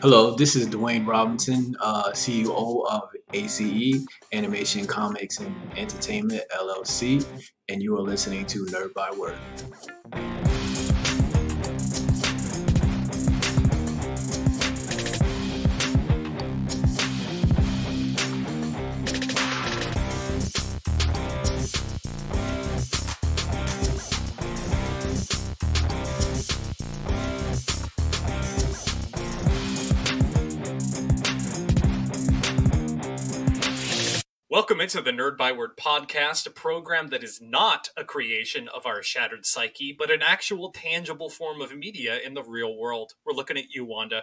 Hello, this is Dwayne Robinson, uh, CEO of ACE, Animation Comics and Entertainment LLC, and you are listening to Nerd Byword. Welcome into the Nerd Byword podcast, a program that is not a creation of our shattered psyche, but an actual tangible form of media in the real world. We're looking at you, Wanda.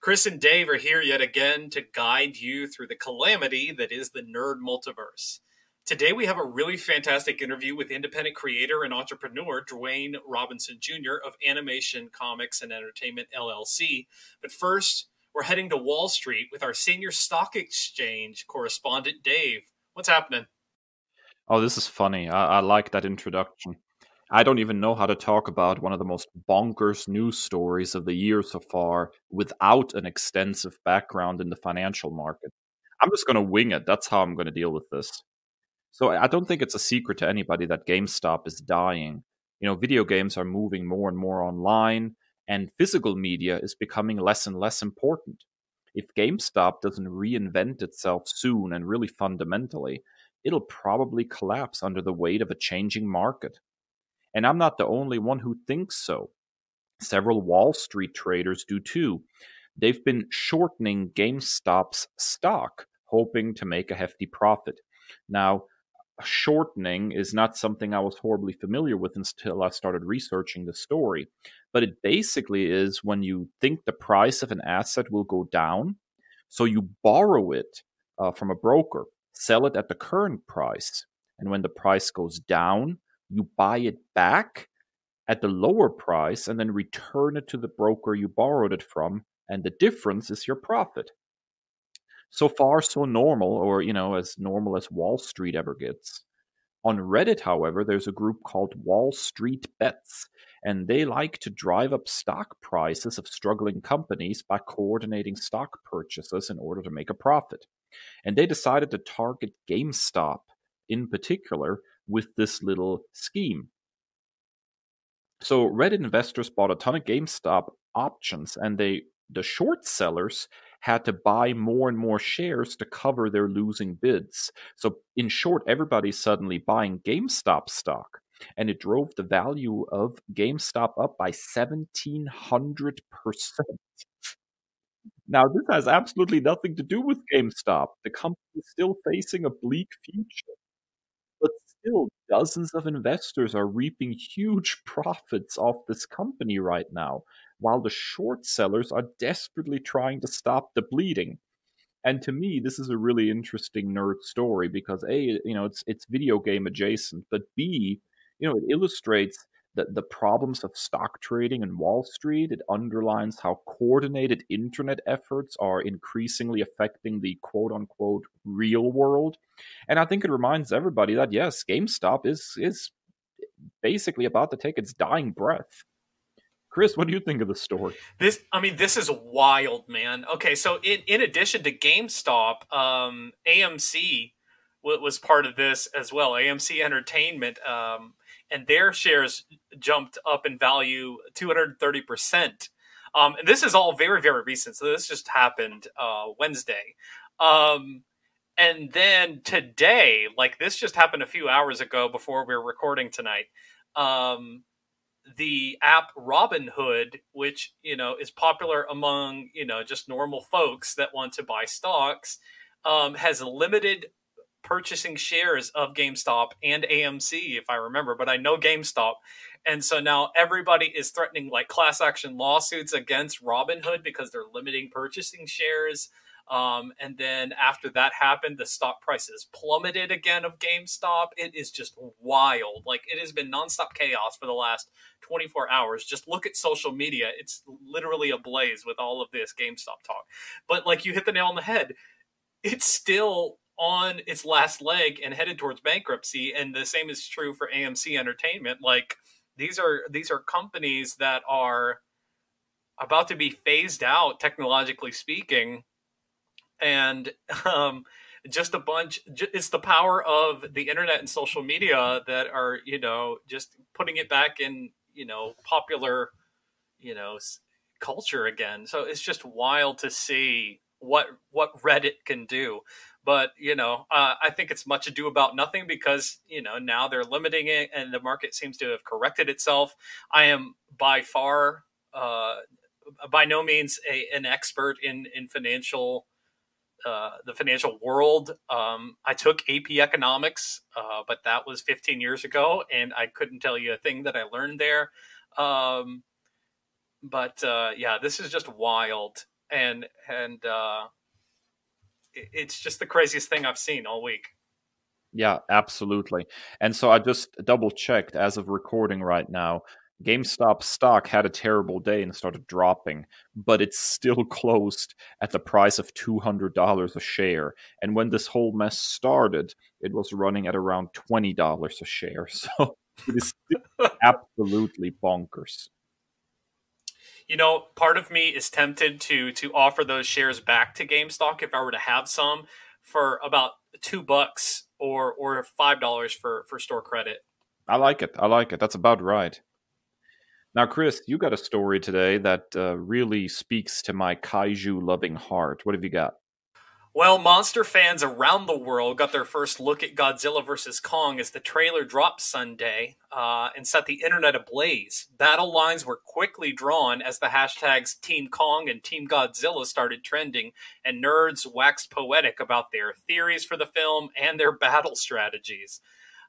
Kris and Dave are here yet again to guide you through the calamity that is the nerd multiverse. Today, we have a really fantastic interview with independent creator and entrepreneur Dwayne Robinson Jr. of Animation Comics and Entertainment LLC. But first, we're heading to Wall Street with our senior stock exchange correspondent, Dave. What's happening? Oh, this is funny. I, I, like that introduction. I don't even know how to talk about one of the most bonkers news stories of the year so far without an extensive background in the financial market. I'm just going to wing it. That's how I'm going to deal with this. So I don't think it's a secret to anybody that GameStop is dying. You know, video games are moving more and more online and physical media is becoming less and less important. If GameStop doesn't reinvent itself soon and really fundamentally, it'll probably collapse under the weight of a changing market. And I'm not the only one who thinks so. Several Wall Street traders do too. They've been shortening GameStop's stock, hoping to make a hefty profit. Now, shortening is not something I was horribly familiar with until I started researching the story. But it basically is when you think the price of an asset will go down, so you borrow it uh, from a broker, sell it at the current price, and when the price goes down, you buy it back at the lower price and then return it to the broker you borrowed it from, and the difference is your profit so far so normal or you know as normal as wall street ever gets. On reddit however there's a group called wall street bets and they like to drive up stock prices of struggling companies by coordinating stock purchases in order to make a profit. And they decided to target gamestop in particular with this little scheme. So reddit investors bought a ton of gamestop options and they the short sellers had to buy more and more shares to cover their losing bids. So, in short, everybody's suddenly buying GameStop stock. And it drove the value of GameStop up by 1700%. Now, this has absolutely nothing to do with GameStop. The company is still facing a bleak future. Still, dozens of investors are reaping huge profits off this company right now while the short sellers are desperately trying to stop the bleeding. And to me, this is a really interesting nerd story because a, you know, it's it's video game adjacent, but b, you know, it illustrates that the problems of stock trading in Wall Street. It underlines how coordinated internet efforts are increasingly affecting the quote unquote real world. And I think it reminds everybody that yes, GameStop is is basically about to take its dying breath. Kris, what do you think of the story? This, I mean, this is wild, man. Okay, so in, in addition to GameStop, um, AMC was part of this as well. AMC Entertainment, um, and their shares jumped up in value 230 percent. Um, and this is all very, very recent. So this just happened uh, Wednesday. Um, and then today, like this just happened a few hours ago before we were recording tonight. Um, the app Robinhood, which you know is popular among you know just normal folks that want to buy stocks, um, has limited purchasing shares of GameStop and AMC, if I remember. But I know GameStop, and so now everybody is threatening like class action lawsuits against Robinhood because they're limiting purchasing shares. Um, and then after that happened, the stock prices plummeted again of GameStop. It is just wild. Like it has been nonstop chaos for the last 24 hours. Just look at social media. It's literally ablaze with all of this GameStop talk. But like you hit the nail on the head, it's still on its last leg and headed towards bankruptcy. And the same is true for AMC Entertainment. Like these are these are companies that are about to be phased out, technologically speaking, and um, just a bunch. It's the power of the internet and social media that are, you know, just putting it back in, you know, popular, you know, culture again. So it's just wild to see what what Reddit can do. But you know, uh, I think it's much ado about nothing because you know now they're limiting it, and the market seems to have corrected itself. I am by far, uh, by no means a, an expert in in financial uh, the financial world. Um, I took AP economics, uh, but that was 15 years ago, and I couldn't tell you a thing that I learned there. Um, but uh, yeah, this is just wild, and and uh, it's just the craziest thing I've seen all week. Yeah, absolutely. And so I just double checked as of recording right now. GameStop stock had a terrible day and started dropping, but it's still closed at the price of $200 a share. And when this whole mess started, it was running at around $20 a share. So it is absolutely bonkers. You know, part of me is tempted to to offer those shares back to GameStop if I were to have some for about 2 bucks or or $5 for for store credit. I like it. I like it. That's about right. Now, Kris, you got a story today that uh, really speaks to my kaiju loving heart. What have you got? Well, monster fans around the world got their first look at Godzilla vs. Kong as the trailer dropped Sunday uh, and set the internet ablaze. Battle lines were quickly drawn as the hashtags Team Kong and Team Godzilla started trending, and nerds waxed poetic about their theories for the film and their battle strategies.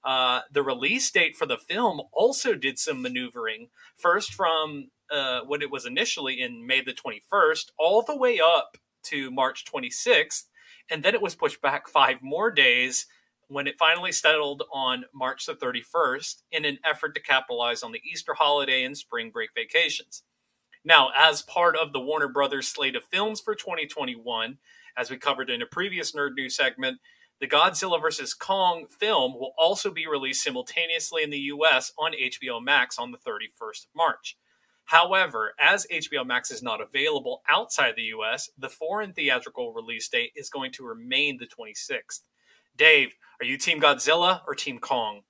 Uh, the release date for the film also did some maneuvering, first from uh, what it was initially in May the 21st, all the way up to March 26th, and then it was pushed back five more days when it finally settled on March the 31st in an effort to capitalize on the Easter holiday and spring break vacations. Now, as part of the Warner Brothers slate of films for 2021, as we covered in a previous Nerd News segment, the Godzilla vs. Kong film will also be released simultaneously in the US on HBO Max on the 31st of March. However, as HBO Max is not available outside the US, the foreign theatrical release date is going to remain the 26th. Dave, are you Team Godzilla or Team Kong?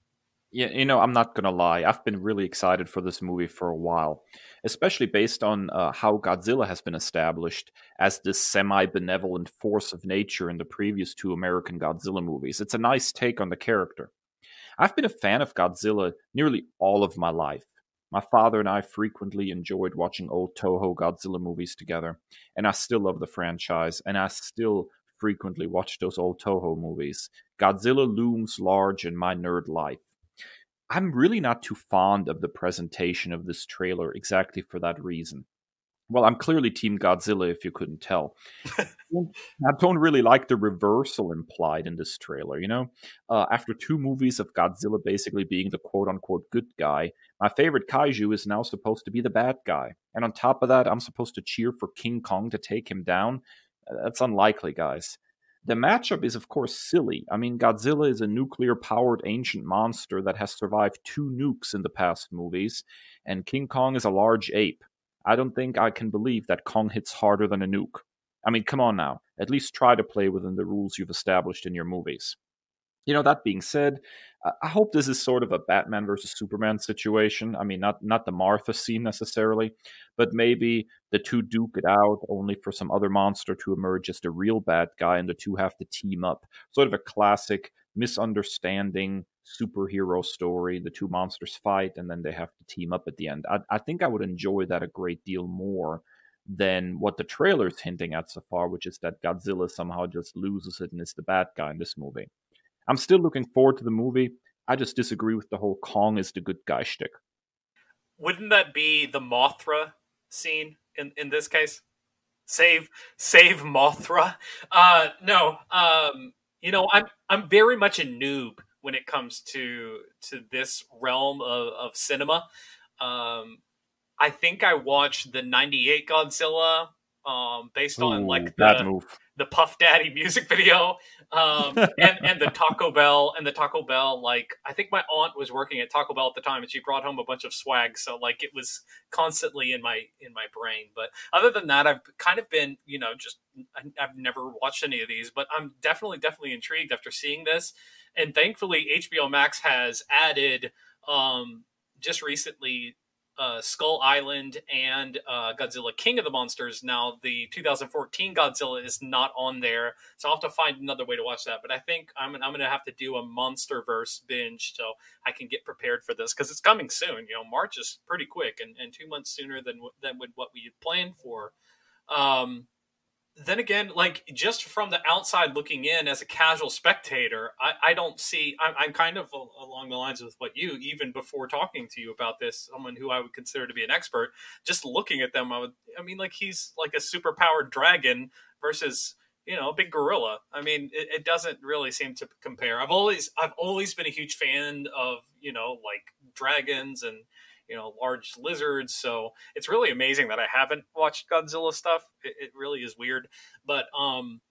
Yeah, you know, I'm not gonna lie. I've been really excited for this movie for a while, especially based on uh, how Godzilla has been established as this semi-benevolent force of nature in the previous two American Godzilla movies. It's a nice take on the character. I've been a fan of Godzilla nearly all of my life. My father and I frequently enjoyed watching old Toho Godzilla movies together, and I still love the franchise, and I still frequently watch those old Toho movies. Godzilla looms large in my nerd life I'm really not too fond of the presentation of this trailer exactly for that reason. Well, I'm clearly Team Godzilla, if you couldn't tell. I don't really like the reversal implied in this trailer. You know, uh, after two movies of Godzilla basically being the quote unquote good guy, my favorite kaiju is now supposed to be the bad guy. And on top of that, I'm supposed to cheer for King Kong to take him down. Uh, that's unlikely, guys. The matchup is, of course, silly. I mean, Godzilla is a nuclear powered ancient monster that has survived two nukes in the past movies, and King Kong is a large ape. I don't think I can believe that Kong hits harder than a nuke. I mean, come on now. At least try to play within the rules you've established in your movies. You know, that being said, I hope this is sort of a Batman versus Superman situation. I mean, not not the Martha scene necessarily, but maybe the two duke it out only for some other monster to emerge as the real bad guy, and the two have to team up. Sort of a classic misunderstanding superhero story. The two monsters fight, and then they have to team up at the end. I, I think I would enjoy that a great deal more than what the trailer's hinting at so far, which is that Godzilla somehow just loses it and is the bad guy in this movie. I'm still looking forward to the movie. I just disagree with the whole Kong is the good guy shtick. Wouldn't that be the Mothra scene in, in this case? Save save Mothra. Uh no. Um you know, I'm I'm very much a noob when it comes to to this realm of, of cinema. Um I think I watched the 98 Godzilla um based on like the the Puff Daddy music video, um, and and the Taco Bell and the Taco Bell. Like I think my aunt was working at Taco Bell at the time, and she brought home a bunch of swag. So like it was constantly in my in my brain. But other than that, I've kind of been you know just I've never watched any of these, but I'm definitely definitely intrigued after seeing this. And thankfully, HBO Max has added um, just recently uh, Skull Island and uh, Godzilla King of the Monsters. Now, the 2014 Godzilla is not on there, so I'll have to find another way to watch that. But I think I'm, I'm going to have to do a MonsterVerse binge so I can get prepared for this because it's coming soon. You know, March is pretty quick and, and two months sooner than than what we had planned for. Um, then again, like just from the outside looking in as a casual spectator, I, I don't see. I'm, I'm, kind of along the lines with what you, even before talking to you about this, someone who I would consider to be an expert. Just looking at them, I would. I mean, like he's like a super powered dragon versus you know a big gorilla. I mean, it, it doesn't really seem to compare. I've always I've always been a huge fan of you know like dragons and you know large lizards. So it's really amazing that I haven't watched Godzilla stuff. It, it really is weird, but um,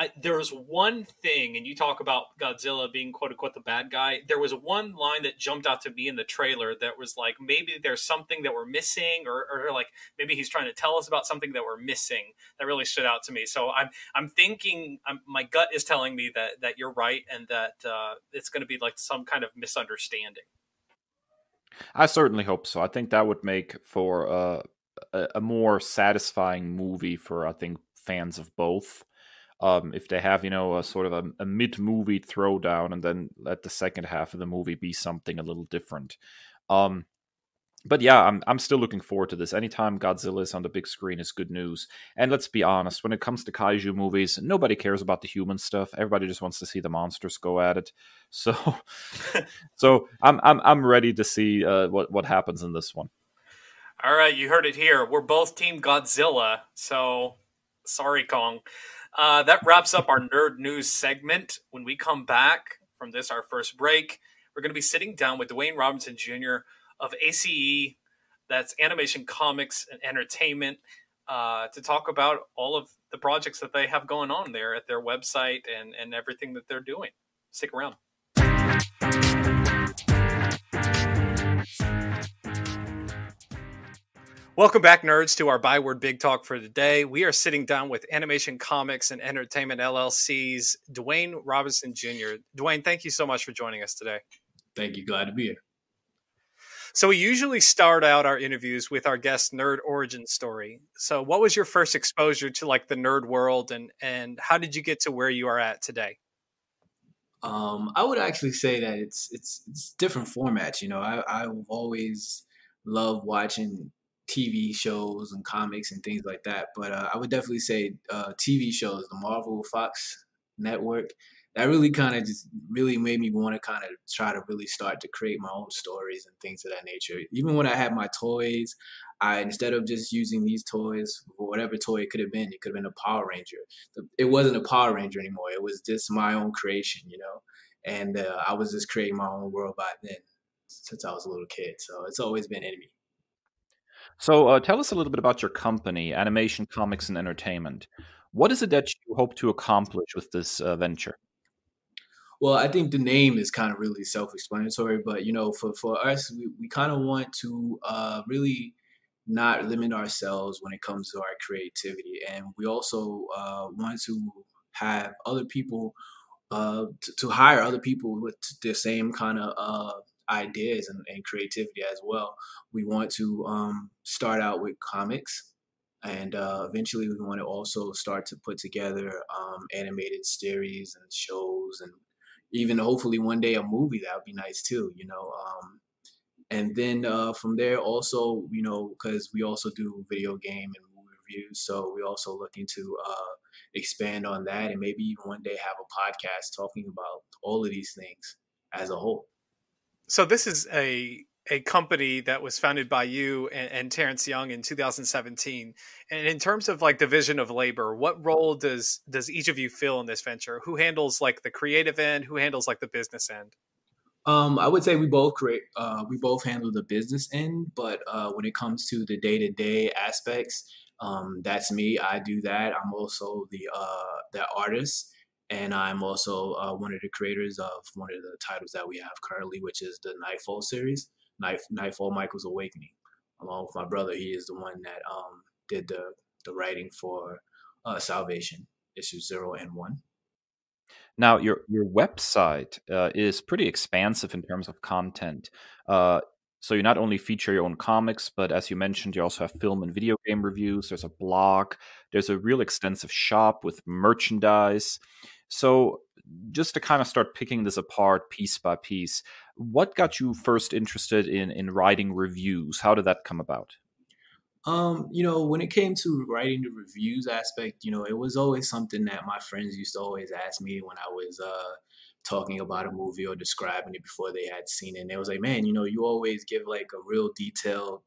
I, there was one thing, and you talk about Godzilla being quote unquote the bad guy. There was one line that jumped out to me in the trailer that was like, maybe there's something that we're missing, or, or like maybe he's trying to tell us about something that we're missing. That really stood out to me. So I'm I'm thinking, I'm, my gut is telling me that that you're right, and that uh, it's going to be like some kind of misunderstanding. I certainly hope so. I think that would make for a, a more satisfying movie for I think fans of both. Um, if they have you know a sort of a, a mid movie throwdown and then let the second half of the movie be something a little different. Um, but yeah, I'm I'm still looking forward to this. Anytime Godzilla is on the big screen is good news. And let's be honest, when it comes to kaiju movies, nobody cares about the human stuff. Everybody just wants to see the monsters go at it. So, so I'm I'm I'm ready to see uh, what what happens in this one. All right, you heard it here. We're both Team Godzilla. So, sorry, Kong. Uh, that wraps up our nerd news segment. When we come back from this, our first break, we're going to be sitting down with Dwayne Robinson Jr of ACE, that's Animation Comics and Entertainment, uh, to talk about all of the projects that they have going on there at their website and, and everything that they're doing. Stick around. Welcome back, nerds, to our Byword Big Talk for today. We are sitting down with Animation Comics and Entertainment LLC's Dwayne Robinson Jr. Dwayne, thank you so much for joining us today. Thank you. Glad to be here. So we usually start out our interviews with our guest nerd origin story. So what was your first exposure to like the nerd world and and how did you get to where you are at today? Um, I would actually say that it's it's it's different formats. You know, I I've always loved watching TV shows and comics and things like that. But uh, I would definitely say uh, TV shows, the Marvel Fox network that really kind of just really made me want to kind of try to really start to create my own stories and things of that nature. Even when I had my toys, I instead of just using these toys whatever toy it could have been, it could have been a Power Ranger. It wasn't a Power Ranger anymore. It was just my own creation, you know. And uh, I was just creating my own world by then since I was a little kid. So it's always been in me. So uh, tell us a little bit about your company, Animation Comics and Entertainment. What is it that you hope to accomplish with this uh, venture? Well, I think the name is kind of really self-explanatory, but you know, for for us, we, we kind of want to uh, really not limit ourselves when it comes to our creativity, and we also uh, want to have other people uh, to, to, hire other people with the same kind of uh, ideas and, and, creativity as well. We want to um, start out with comics, and uh, eventually we want to also start to put together um, animated series and shows and even hopefully one day a movie that would be nice too you know um, and then uh, from there also you know because we also do video game and movie reviews so we're also looking to uh, expand on that and maybe even one day have a podcast talking about all of these things as a whole. So this is a a company that was founded by you and, and, Terrence Young in 2017. And in terms of like division of labor, what role does does each of you fill in this venture? Who handles like the creative end? Who handles like the business end? Um, I would say we both create. Uh, we both handle the business end, but uh, when it comes to the day to day aspects, Um, that's me. I do that. I'm also the uh, the artist, and I'm also uh, one of the creators of one of the titles that we have currently, which is the Nightfall series, Night Nightfall Michael's Awakening. Along with my brother, he is the one that um, did the the writing for uh, Salvation issues zero and one. Now, your your website uh, is pretty expansive in terms of content. Uh, so you not only feature your own comics, but as you mentioned, you also have film and video game reviews. There's a blog. There's a real extensive shop with merchandise. So just to kind of start picking this apart piece by piece, what got you first interested in in writing reviews? How did that come about? Um, you know, when it came to writing the reviews aspect, you know, it was always something that my friends used to always ask me when I was uh talking about a movie or describing it before they had seen it. And they was like, Man, you know, you always give like a real detailed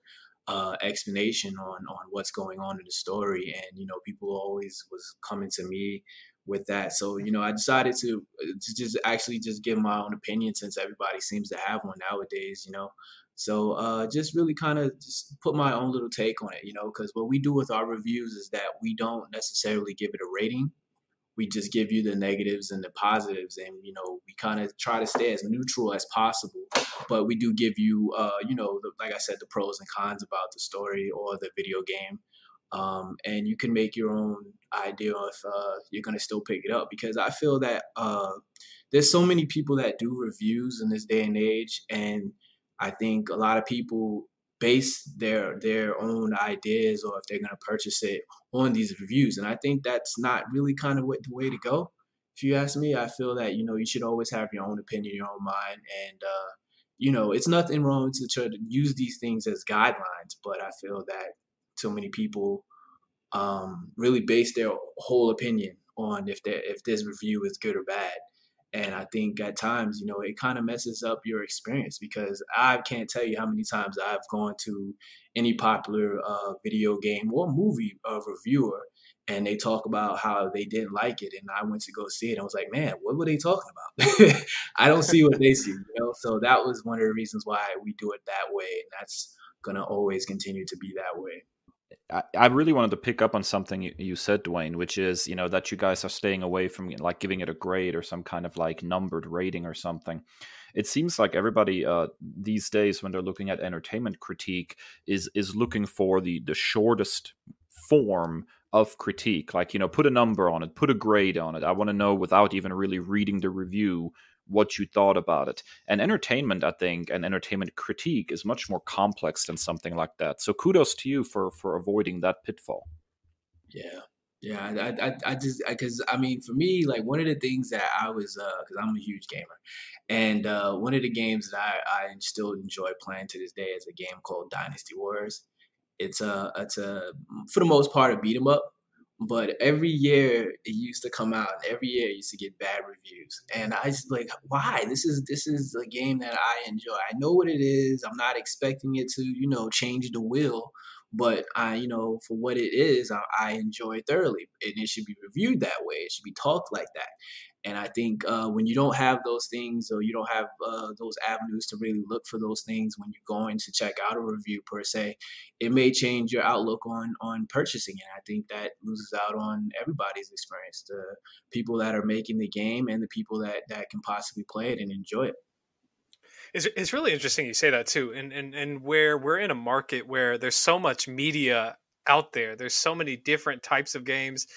uh explanation on on what's going on in the story and you know people always was coming to me with that so you know i decided to uh, to just actually just give my own opinion since everybody seems to have one nowadays you know so uh, just really kind of just put my own little take on it, you know, because what we do with our reviews is that we don't necessarily give it a rating. We just give you the negatives and the positives, and you know, we kind of try to stay as neutral as possible. But we do give you, uh, you know, the, like I said, the pros and cons about the story or the video game, um, and you can make your own idea if uh, you're gonna still pick it up. Because I feel that uh, there's so many people that do reviews in this day and age, and I think a lot of people base their their own ideas or if they're to purchase it on these reviews and i think that's not really kind of what the way to go if you ask me i feel that you know you should always have your own opinion your own mind and uh, you know it's nothing wrong to try to use these things as guidelines but i feel that so many people um, really base their whole opinion on if they if this review is good or bad and I think at times, you know, it kind of messes up your experience because I can't tell you how many times I've gone to any popular uh, video game or movie uh, reviewer and they talk about how they didn't like it. And I went to go see it and I was like, man, what were they talking about? I don't see what they see, you know? So that was one of the reasons why we do it that way. And that's going to always continue to be that way. I, really wanted to pick up on something you, you, said, Dwayne, which is you know that you guys are staying away from like giving it a grade or some kind of like numbered rating or something. It seems like everybody uh, these days, when they're looking at entertainment critique, is is looking for the the shortest form of critique. Like you know, put a number on it, put a grade on it. I want to know without even really reading the review what you thought about it. And entertainment, I think, and entertainment critique is much more complex than something like that. So kudos to you for for avoiding that pitfall. Yeah. Yeah, I, I, I just because I, I, mean, for me, like one of the things that I was, because uh, I'm a huge gamer, and uh, one of the games that I, I still enjoy playing to this day is a game called Dynasty Wars. It's a, it's a, for the most part, a beat 'em up but every year it used to come out and every year it used to get bad reviews. And i was like why? This is this is a game that i enjoy. I know what it is. I'm not expecting it to you know change the wheel but i you know for what it is i, I enjoy it thoroughly and it should be reviewed that way it should be talked like that and I think uh, when you don't have those things or you don't have uh, those avenues to really look for those things when you're going to check out a review per se, it may change your outlook on on purchasing it. I think that loses out on everybody's experience, the people that are making the game and the people that that can possibly play it and enjoy it. It's, it's really interesting you say that too, and and and where we're in a market where there's so much media out there, there's so many different types of games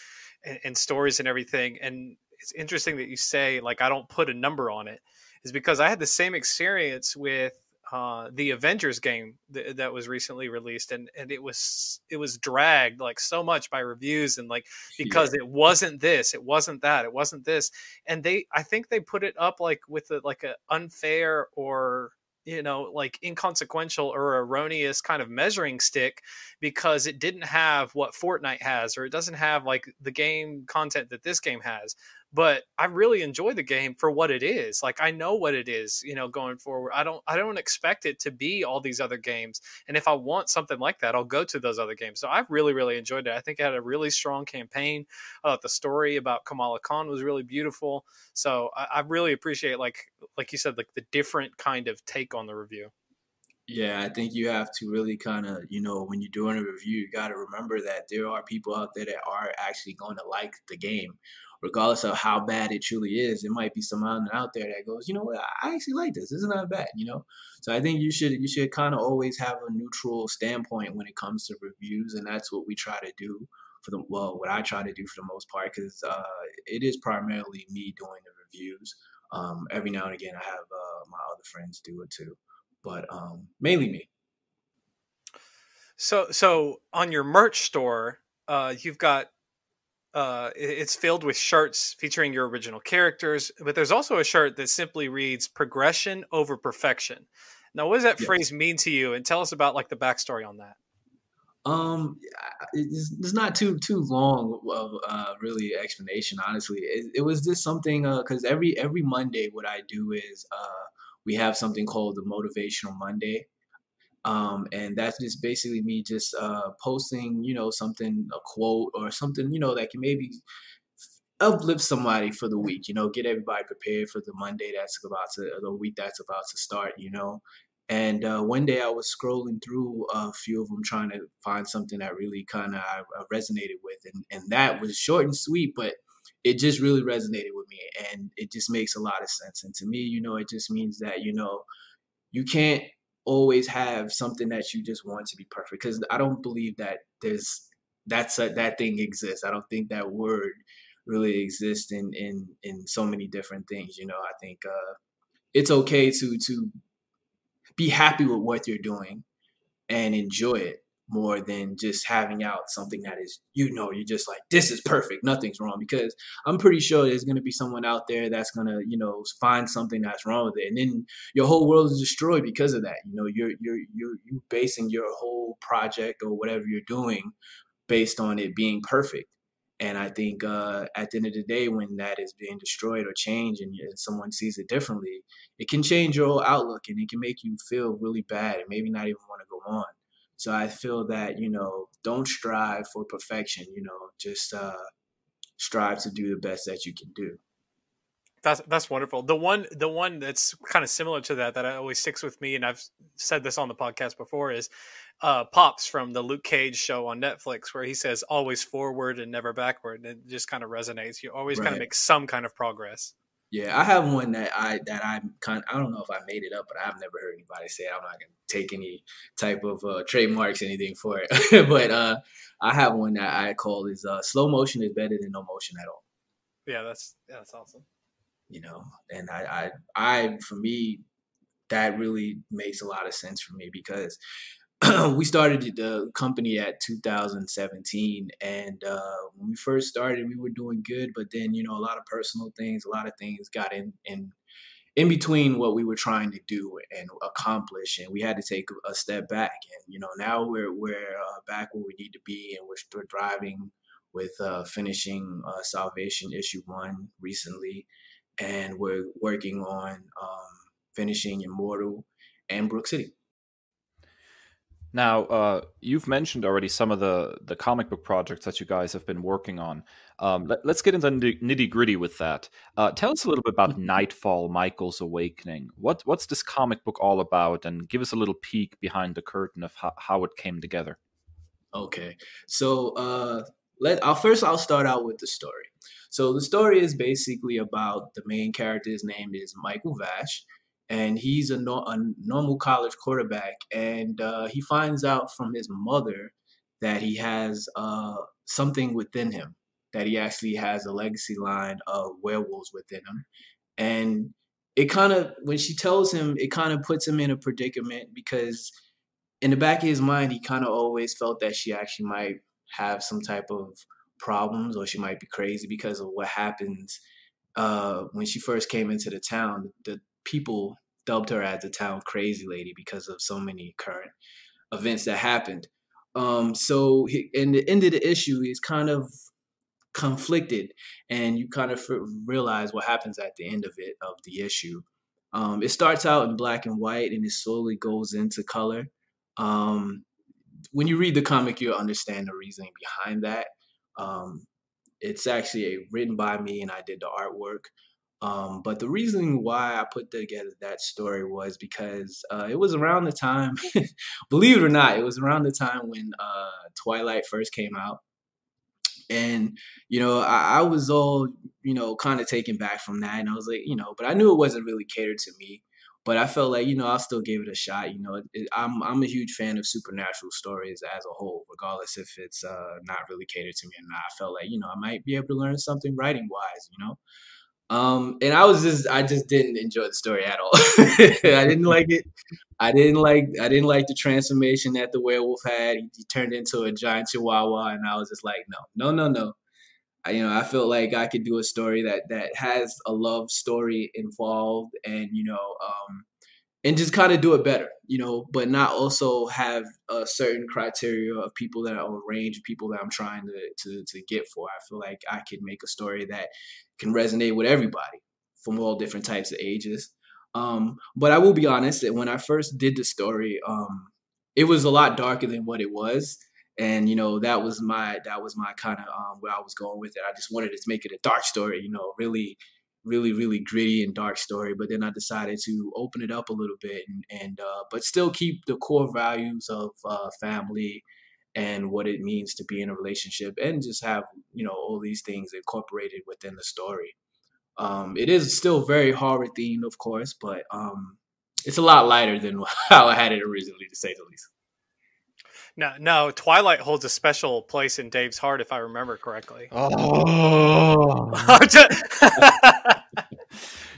and, and stories and everything, and it's interesting that you say like I don't put a number on it, is because I had the same experience with uh, the Avengers game th- that was recently released, and and it was it was dragged like so much by reviews and like because yeah. it wasn't this, it wasn't that, it wasn't this, and they I think they put it up like with a, like a unfair or you know like inconsequential or erroneous kind of measuring stick because it didn't have what Fortnite has or it doesn't have like the game content that this game has but I really enjoy the game for what it is. Like I know what it is, you know, going forward. I don't I don't expect it to be all these other games. And if I want something like that, I'll go to those other games. So I really really enjoyed it. I think it had a really strong campaign. I thought the story about Kamala Khan was really beautiful. So I, I really appreciate like like you said like the different kind of take on the review. Yeah, I think you have to really kind of, you know, when you're doing a review, you got to remember that there are people out there that are actually going to like the game, regardless of how bad it truly is. It might be someone out there that goes, you know what, I actually like this. This is not bad, you know. So I think you should you should kind of always have a neutral standpoint when it comes to reviews, and that's what we try to do for the well, what I try to do for the most part, because uh, it is primarily me doing the reviews. Um, every now and again, I have uh, my other friends do it too but um, mainly me. So, so on your merch store, uh, you've got uh, it's filled with shirts featuring your original characters, but there's also a shirt that simply reads "progression over perfection." Now, what does that yes. phrase mean to you? And tell us about like the backstory on that. Um, it's, it's not too too long of uh, really explanation. Honestly, it, it was just something because uh, every every Monday, what I do is uh, we have something called the Motivational Monday. Um, and that's just basically me just uh, posting, you know, something, a quote or something, you know, that can maybe uplift somebody for the week, you know, get everybody prepared for the Monday that's about to, the week that's about to start, you know. And uh, one day I was scrolling through a few of them trying to find something that really kind of I, I resonated with. And, and that was short and sweet, but it just really resonated with me and it just makes a lot of sense and to me you know it just means that you know you can't always have something that you just want to be perfect because i don't believe that there's that's a, that thing exists. I don't think that word really exists in in in so many different things you know? I think uh it's okay to to be happy with what you're doing and enjoy it more than just having out something that is, you know, you're just like, this is perfect, nothing's wrong. Because I'm pretty sure there's going to be someone out there that's going to, you know, find something that's wrong with it. And then your whole world is destroyed because of that. You know, you're, you're, you're, you basing your whole project or whatever you're doing based on it being perfect. And I think uh, at the end of the day, when that is being destroyed or changed and someone sees it differently, it can change your whole outlook and it can make you feel really bad and maybe not even want to go on. So I feel that, you know, don't strive for perfection, you know, just uh, strive to do the best that you can do. That's that's wonderful. The one the one that's kind of similar to that that always sticks with me, and I've said this on the podcast before, is uh, Pops from the Luke Cage show on Netflix, where he says "always forward and never backward," and it just kind of resonates. You always right. kind of make some kind of progress. Yeah, I have one that I that I kind I don't know if I made it up, but I've never heard anybody say it. I'm not gonna take any type of uh, trademarks anything for it. but uh, I have one that I call is uh, slow motion is better than no motion at all. Yeah, that's yeah, that's awesome. You know, and I I I for me that really makes a lot of sense for me because we started the company at 2017 and uh, when we first started we were doing good but then you know a lot of personal things a lot of things got in in in between what we were trying to do and accomplish and we had to take a step back and you know now we're we're uh, back where we need to be and we're, we're driving with uh, finishing uh, salvation issue one recently and we're working on um, finishing immortal and brook city now, uh, you've mentioned already some of the the comic book projects that you guys have been working on. Um, let, us get into the nitty gritty with that. Uh, tell us a little bit about mm-hmm. Michael's Awakening. What what's this comic book all about? And give us a little peek behind the curtain of how, how it came together. Okay, so uh, let I'll first I'll start out with the story. So the story is basically about the main character's name is Michael Vash and he's a, no, a normal college quarterback, and uh, he finds out from his mother that he has uh, something within him, that he actually has a legacy line of werewolves within him, and it kind of when she tells him, it kind of puts him in a predicament because in the back of his mind, he kind of always felt that she actually might have some type of problems or she might be crazy because of what happens uh, when she first came into the town. The people dubbed her as the town crazy lady because of so many current events that happened. Um, so he, in the end of the issue, he's kind of conflicted, and you kind of realize what happens at the end of it of the issue. Um, it starts out in black and white, and it slowly goes into color. Um, when you read the comic, you'll understand the reasoning behind that. Um, it's actually a, written by me, and I did the artwork. Um, but the reason why I put together that story was because uh, it was around the time, believe it or not, it was around the time when uh, Twilight first came out. And, you know, I, I was all, you know, kind of taken back from that. And I was like, you know, but I knew it wasn't really catered to me. But I felt like, you know, I'll still give it a shot. You know, it, I'm I'm a huge fan of supernatural stories as a whole, regardless if it's uh, not really catered to me or not. I felt like, you know, I might be able to learn something writing wise, you know. Um, and I was just I just didn't enjoy the story at all. I didn't like it. I didn't like I didn't like the transformation that the werewolf had. He, turned into a giant chihuahua, and I was just like, no, no, no, no. I, you know, I felt like I could do a story that that has a love story involved, and you know, um, and just kind of do it better, you know, but not also have a certain criteria of people that are range of people that I'm trying to, to to get for. I feel like I could make a story that can resonate with everybody from all different types of ages. Um, but I will be honest that when I first did the story, um, it was a lot darker than what it was. And you know that was my that was my kind of um, where I was going with it. I just wanted to make it a dark story, you know, really really really gritty and dark story but then i decided to open it up a little bit and, and uh, but still keep the core values of uh, family and what it means to be in a relationship and just have you know all these things incorporated within the story. Um, it is still very horror themed of course but um, it's a lot lighter than how i had it originally to say the least no, no. Twilight holds a special place in Dave's heart, if I remember correctly. Oh.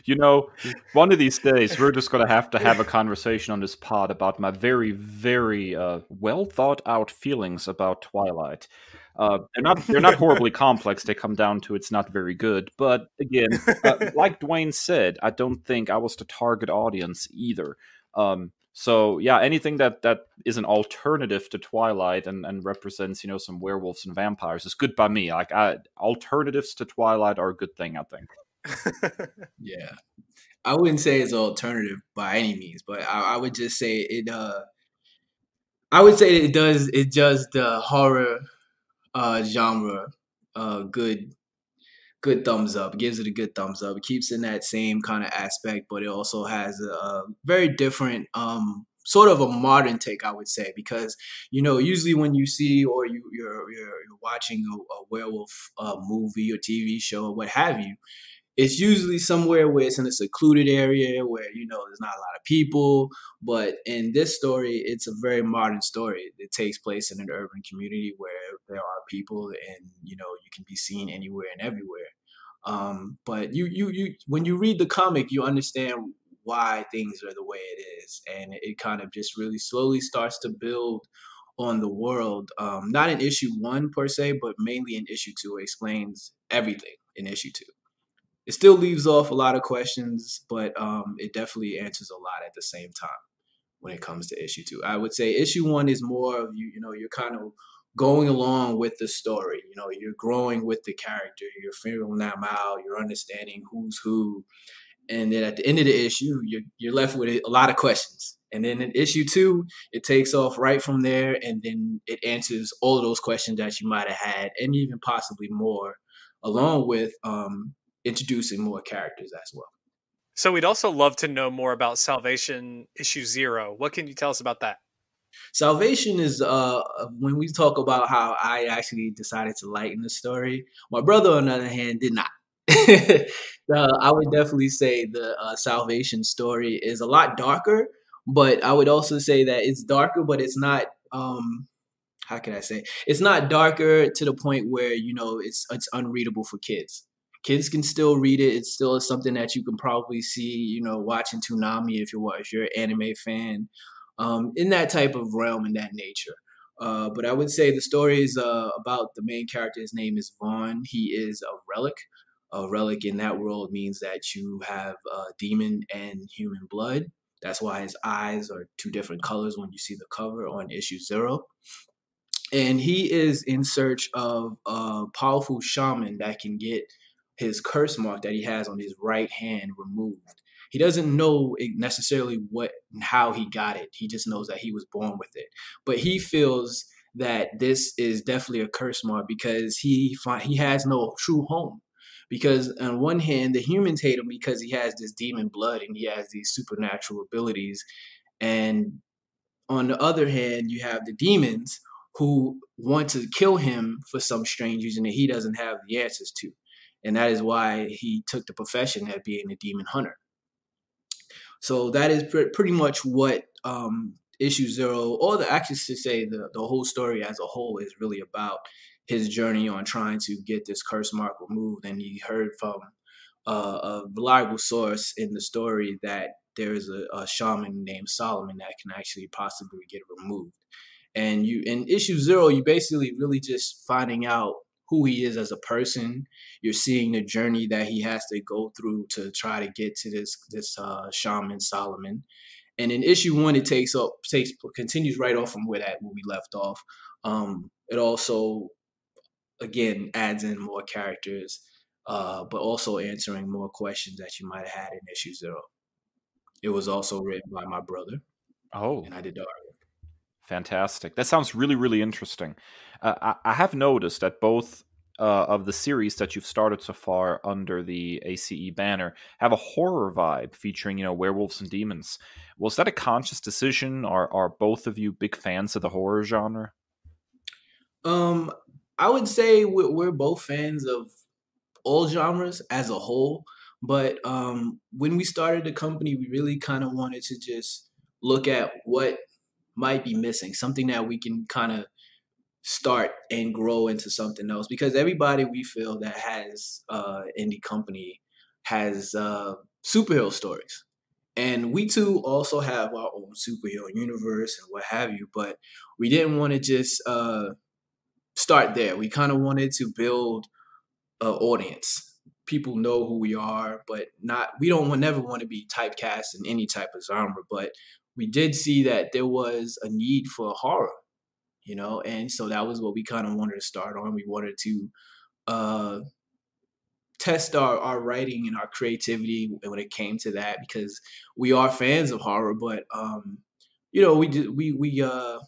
you know, one of these days we're just going to have to have a conversation on this pod about my very, very uh, well thought out feelings about Twilight. Uh, they're not they're not horribly complex. They come down to it's not very good. But again, uh, like Dwayne said, I don't think I was the target audience either. Um, so yeah, anything that that is an alternative to Twilight and, and represents you know some werewolves and vampires is good by me. Like I, alternatives to Twilight are a good thing, I think. yeah, I wouldn't say it's an alternative by any means, but I, I would just say it. Uh, I would say it does it does the horror uh, genre uh, good good thumbs up. gives it a good thumbs up. It keeps in that same kind of aspect, but it also has a, a very different um, sort of a modern take, I would say, because you know usually when you see or you you're you're, you're watching a, a werewolf uh, movie or TV show or what have you, it's usually somewhere where it's in a secluded area where you know there's not a lot of people but in this story it's a very modern story. It takes place in an urban community where there are people and you know you can be seen anywhere and everywhere. Um, but you you you when you read the comic you understand why things are the way it is and it kind of just really slowly starts to build on the world. Um, not in issue one per se but mainly in issue two it explains everything in issue two it still leaves off a lot of questions, but um, it definitely answers a lot at the same time when it comes to issue two. I would say issue one is more of you, you know, you're kind of going along with the story. You know, you're growing with the character, you're figuring them out, you're understanding who's who. And then at the end of the issue, you're, you're left with a lot of questions. And then in issue two, it takes off right from there, and then it answers all of those questions that you might have had, and even possibly more, along with um, introducing more characters as well. So we'd also love to know more about Salvation issue zero. What can you tell us about that? Salvation is uh when we talk about how I actually decided to lighten the story. My brother, on the other hand, did not. uh, I would definitely say the uh, Salvation story is a lot darker, but I would also say that it's darker, but it's not. Um, how can I say? It's not darker to the point where you know it's it's unreadable for kids kids can still read it. It's still something that you can probably see, you know, watching Toonami if you're if you're an anime fan, um, in that type of realm and that nature. Uh, but I would say the story is uh, about the main character. His name is Vaughn. He is a relic. A relic in that world means that you have uh, demon and human blood. That's why his eyes are two different colors when you see the cover on issue zero. And he is in search of a powerful shaman that can get his curse mark that he has on his right hand removed. He doesn't know necessarily what and how he got it. He just knows that he was born with it. But he feels that this is definitely a curse mark because he find, he has no true home because on one hand the humans hate him because he has this demon blood and he has these supernatural abilities and on the other hand you have the demons who want to kill him for some strange reason that he doesn't have the answers to and that is why he took the profession of being a demon hunter so that is pr- pretty much what um, issue zero or the actually to say the, the whole story as a whole is really about his journey on trying to get this curse mark removed. And he heard from uh, a reliable source in the story that there is a, a, shaman named Solomon that can actually possibly get removed. And you in issue zero, you basically really just finding out who he is as a person. You're seeing the journey that he has to go through to try to get to this this uh, shaman Solomon. And in issue one, it takes up takes continues right off from where that where we left off. Um, it also again adds in more characters, uh, but also answering more questions that you might have had in issue zero. It was also written by my brother. Oh, and I did the artwork. Fantastic. That sounds really, really interesting. Uh, I, I, have noticed that both uh, of the series that you've started so far under the ACE banner have a horror vibe featuring, you know, werewolves and demons. Was that a conscious decision? Are are both of you big fans of the horror genre? Um, I would say we're, we're both fans of all genres as a whole. But um, when we started the company, we really kind of wanted to just look at what might be missing, something that we can kind of start and grow into something else. Because everybody we feel that has uh, indie company has uh, superhero stories. And we too also have our own superhero universe and what have you, but we didn't want to just uh, start there. We kind of wanted to build an audience. People know who we are, but not we don't want, never want to be typecast in any type of genre. But we did see that there was a need for horror, you know, and so that was what we kind of wanted to start on. We wanted to uh, test our, our writing and our creativity when it came to that because we are fans of horror, but um, you know, we did we we uh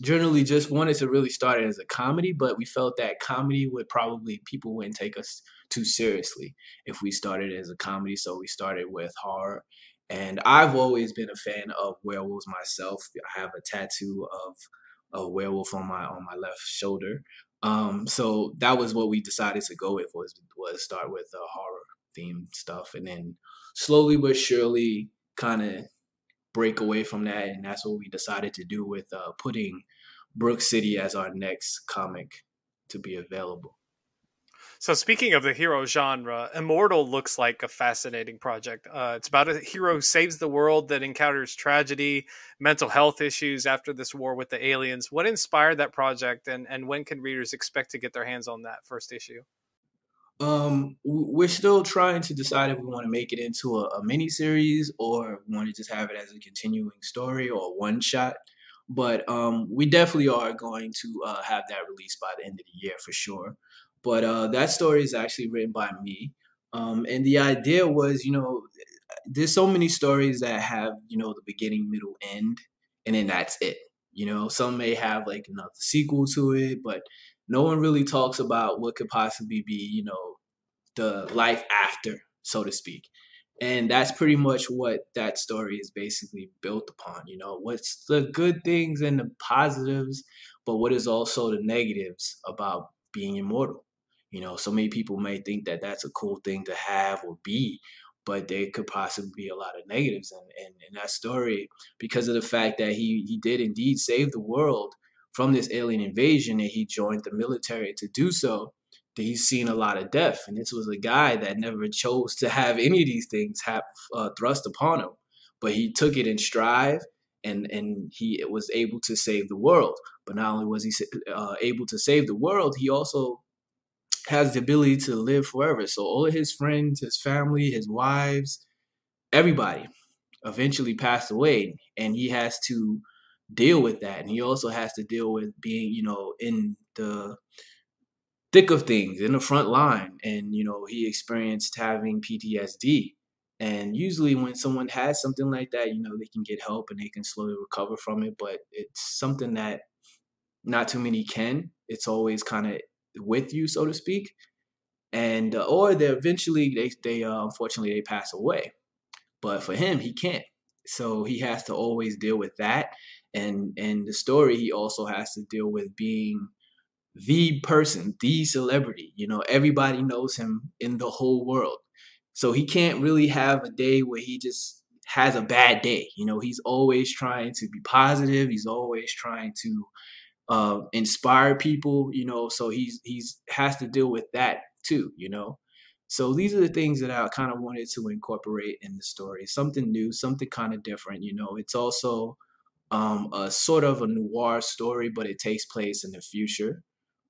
generally just wanted to really start it as a comedy, but we felt that comedy would probably people wouldn't take us too seriously if we started as a comedy. So we started with horror. And I've always been a fan of werewolves myself. I have a tattoo of a werewolf on my on my left shoulder. Um, so that was what we decided to go with was was start with uh, horror themed stuff, and then slowly but surely kind of break away from that, and that's what we decided to do with uh, putting Brook City as our next comic to be available. So, speaking of the hero genre, Immortal looks like a fascinating project. Uh, it's about a hero who saves the world that encounters tragedy, mental health issues after this war with the aliens. What inspired that project, and, and when can readers expect to get their hands on that first issue? Um, we're still trying to decide if we want to make it into a, a mini series or want to just have it as a continuing story or one shot. But um, we definitely are going to uh, have that released by the end of the year for sure. But uh, that story is actually written by me. Um, and the idea was, you know, there's so many stories that have, you know, the beginning, middle, end, and then that's it. You know, some may have like another sequel to it, but no one really talks about what could possibly be, you know, the life after, so to speak. And that's pretty much what that story is basically built upon. You know, what's the good things and the positives, but what is also the negatives about being immortal? You know, so many people may think that that's a cool thing to have or be, but there could possibly be a lot of negatives in, in, in that story because of the fact that he, he did indeed save the world from this alien invasion and he joined the military to do so, that he's seen a lot of death. And this was a guy that never chose to have any of these things have uh, thrust upon him, but he took it in stride and and he was able to save the world. But not only was he uh, able to save the world, he also has the ability to live forever. So all of his friends, his family, his wives, everybody eventually passed away, and he has to deal with that. And he also has to deal with being, you know, in the thick of things, in the front line. And, you know, he experienced having PTSD. And usually when someone has something like that, you know, they can get help and they can slowly recover from it. But it's something that not too many can. It's always kind of with you, so to speak. and uh, or they eventually they they uh, unfortunately they pass away. But for him, he can't. So he has to always deal with that, and and the story he also has to deal with being the person, the celebrity. You know, everybody knows him in the whole world. So he can't really have a day where he just has a bad day. You know, he's always trying to be positive. He's always trying to uh, inspire people. You know, so he's he's has to deal with that too. You know, so these are the things that I kind of wanted to incorporate in the story. Something new, something kind of different. You know, it's also um, a sort of a noir story, but it takes place in the future.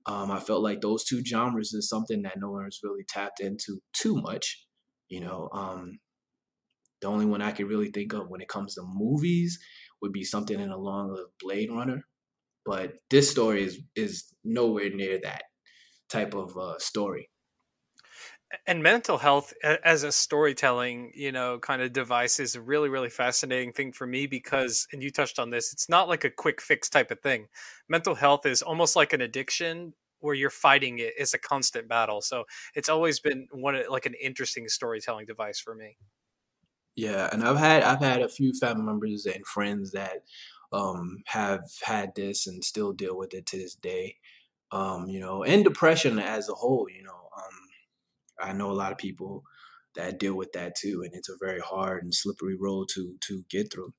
Um, I felt like those two genres is something that no one has really tapped into too much. You know, um, the only one I could really think of when it comes to movies would be something in along with Blade Runner, but this story is is nowhere near that type of uh, story. And mental health as a storytelling you know kind of device is a really really fascinating thing for me because and you touched on this it's not like a quick fix type of thing. Mental health is almost like an addiction where you're fighting it. is a constant battle. So it's always been one like an interesting storytelling device for me. Yeah and i've had i've had a few family members and friends that um have had this and still deal with it to this day um you know and depression as a whole you know I know a lot of people that deal with that too, and it's a very hard and slippery road to to get through.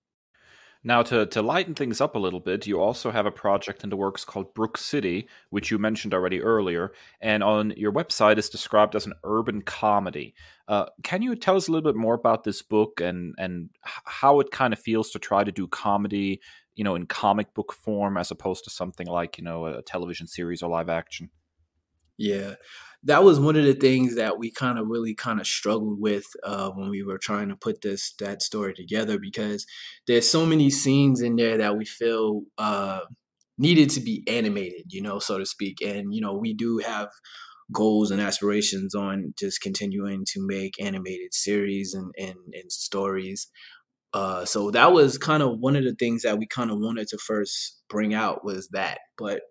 Now, to, to lighten things up a little bit, you also have a project in the works called Brook City, which you mentioned already earlier, and on your website is described as an urban comedy. Uh, can you tell us a little bit more about this book and and how it kind of feels to try to do comedy, you know, in comic book form as opposed to something like you know a television series or live action? Yeah, that was one of the things that we kind of really kind of struggled with uh, when we were trying to put this that story together because there's so many scenes in there that we feel uh, needed to be animated, you know, so to speak. And you know, we do have goals and aspirations on just continuing to make animated series and and, and stories. Uh, so that was kind of one of the things that we kind of wanted to first bring out was that, but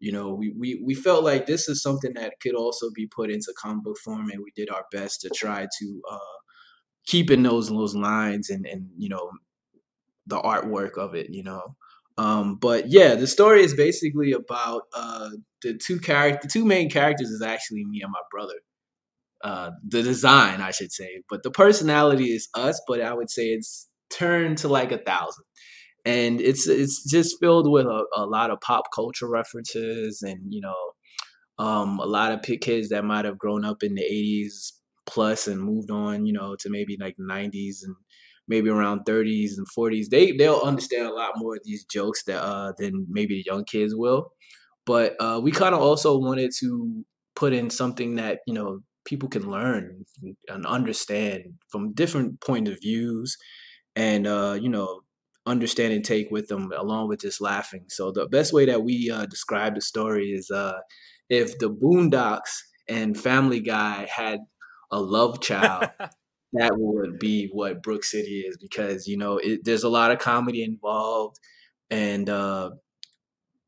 you know, we, we, we felt like this is something that could also be put into comic book form, and we did our best to try to uh, keep in those those lines and and you know the artwork of it, you know. Um, but yeah, the story is basically about uh, the two character, the two main characters is actually me and my brother. Uh, the design, I should say, but the personality is us. But I would say it's turned to like a thousand and it's it's just filled with a, a lot of pop culture references and you know um, a lot of kids that might have grown up in the 80s plus and moved on you know to maybe like 90s and maybe around 30s and 40s they they'll understand a lot more of these jokes that uh, than maybe the young kids will. But uh, we kind of also wanted to put in something that you know people can learn and understand from different point of views. And uh, you know understand and take with them along with just laughing. So the best way that we uh, describe the story is uh, if the Boondocks and Family Guy had a love child, that would be what Brook City is because you know it, there's a lot of comedy involved, and uh,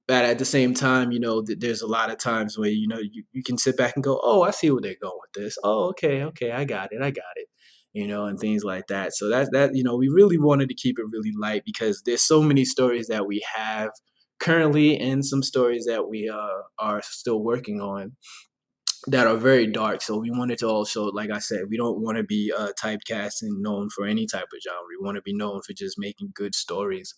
but at the same time, you know, there's a lot of times where you know you, you can sit back and go, "Oh, I see where they're going with this. Oh, okay, okay, I got it, I got it." You know, and things like that. So that's that, you know, we really wanted to keep it really light because there's so many stories that we have currently and some stories that we uh, are still working on that are very dark. So we wanted to also, like I said, we don't want to be uh, typecast and known for any type of genre. We want to be known for just making good stories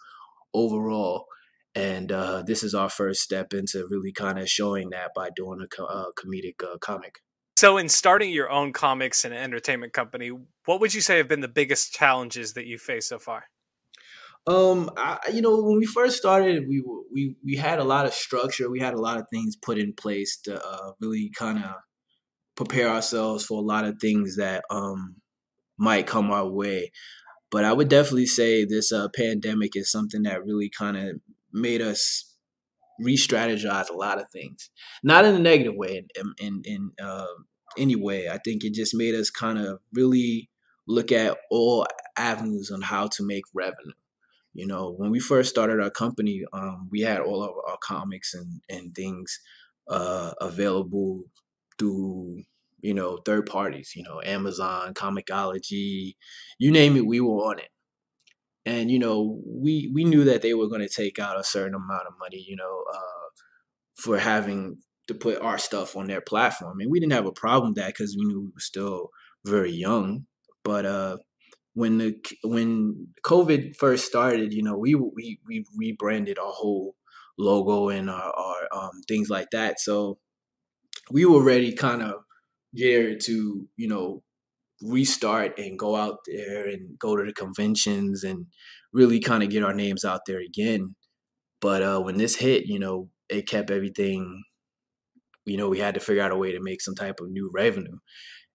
overall. And uh, this is our first step into really kind of showing that by doing a co- uh, comedic uh, comic. So, in starting your own comics and entertainment company, what would you say have been the biggest challenges that you faced so far? Um, I, you know, when we first started, we we we had a lot of structure. We had a lot of things put in place to uh, really kind of prepare ourselves for a lot of things that um might come our way. But I would definitely say this uh, pandemic is something that really kind of made us re-strategize a lot of things, not in a negative way. In in, in uh, anyway. I think it just made us kind of really look at all avenues on how to make revenue. You know, when we first started our company, um, we had all of our comics and, and things uh, available through you know, third parties, you know, Amazon, Comixology, you name it, we were on it. And you know, we we knew that they were going to take out a certain amount of money, you know, uh, for having to put our stuff on their platform, and we didn't have a problem with that because we knew we were still very young. But uh, when the when COVID first started, you know, we we we rebranded our whole logo and our, our um, things like that. So we were ready, kind of geared to you know restart and go out there and go to the conventions and really kind of get our names out there again. But uh, when this hit, you know, it kept everything. You know, we had to figure out a way to make some type of new revenue.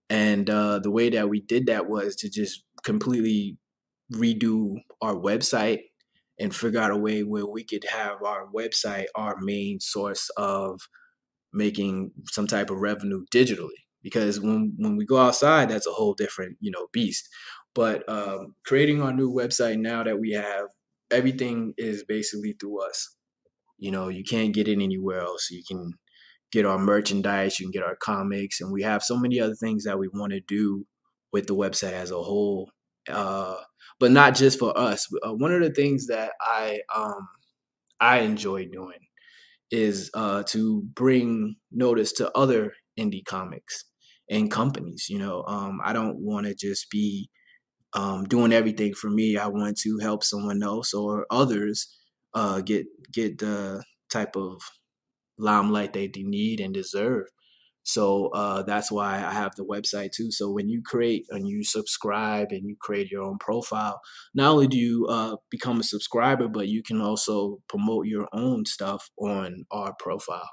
And uh, the way that we did that was to just completely redo our website and figure out a way where we could have our website our main source of making some type of revenue digitally because when when we go outside that's a whole different you know beast but um, creating our new website now that we have everything is basically through us you know you can't get it anywhere else you can get our merchandise, you can get our comics, and we have so many other things that we want to do with the website as a whole. Uh, but not just for us. Uh, one of the things that I um, I enjoy doing is uh, to bring notice to other indie comics and companies. You know, um, I don't want to just be um, doing everything for me. I want to help someone else or others uh, get get the type of limelight they need and deserve. So uh, that's why I have the website too. So when you create and you subscribe and you create your own profile, not only do you uh, become a subscriber, but you can also promote your own stuff on our profile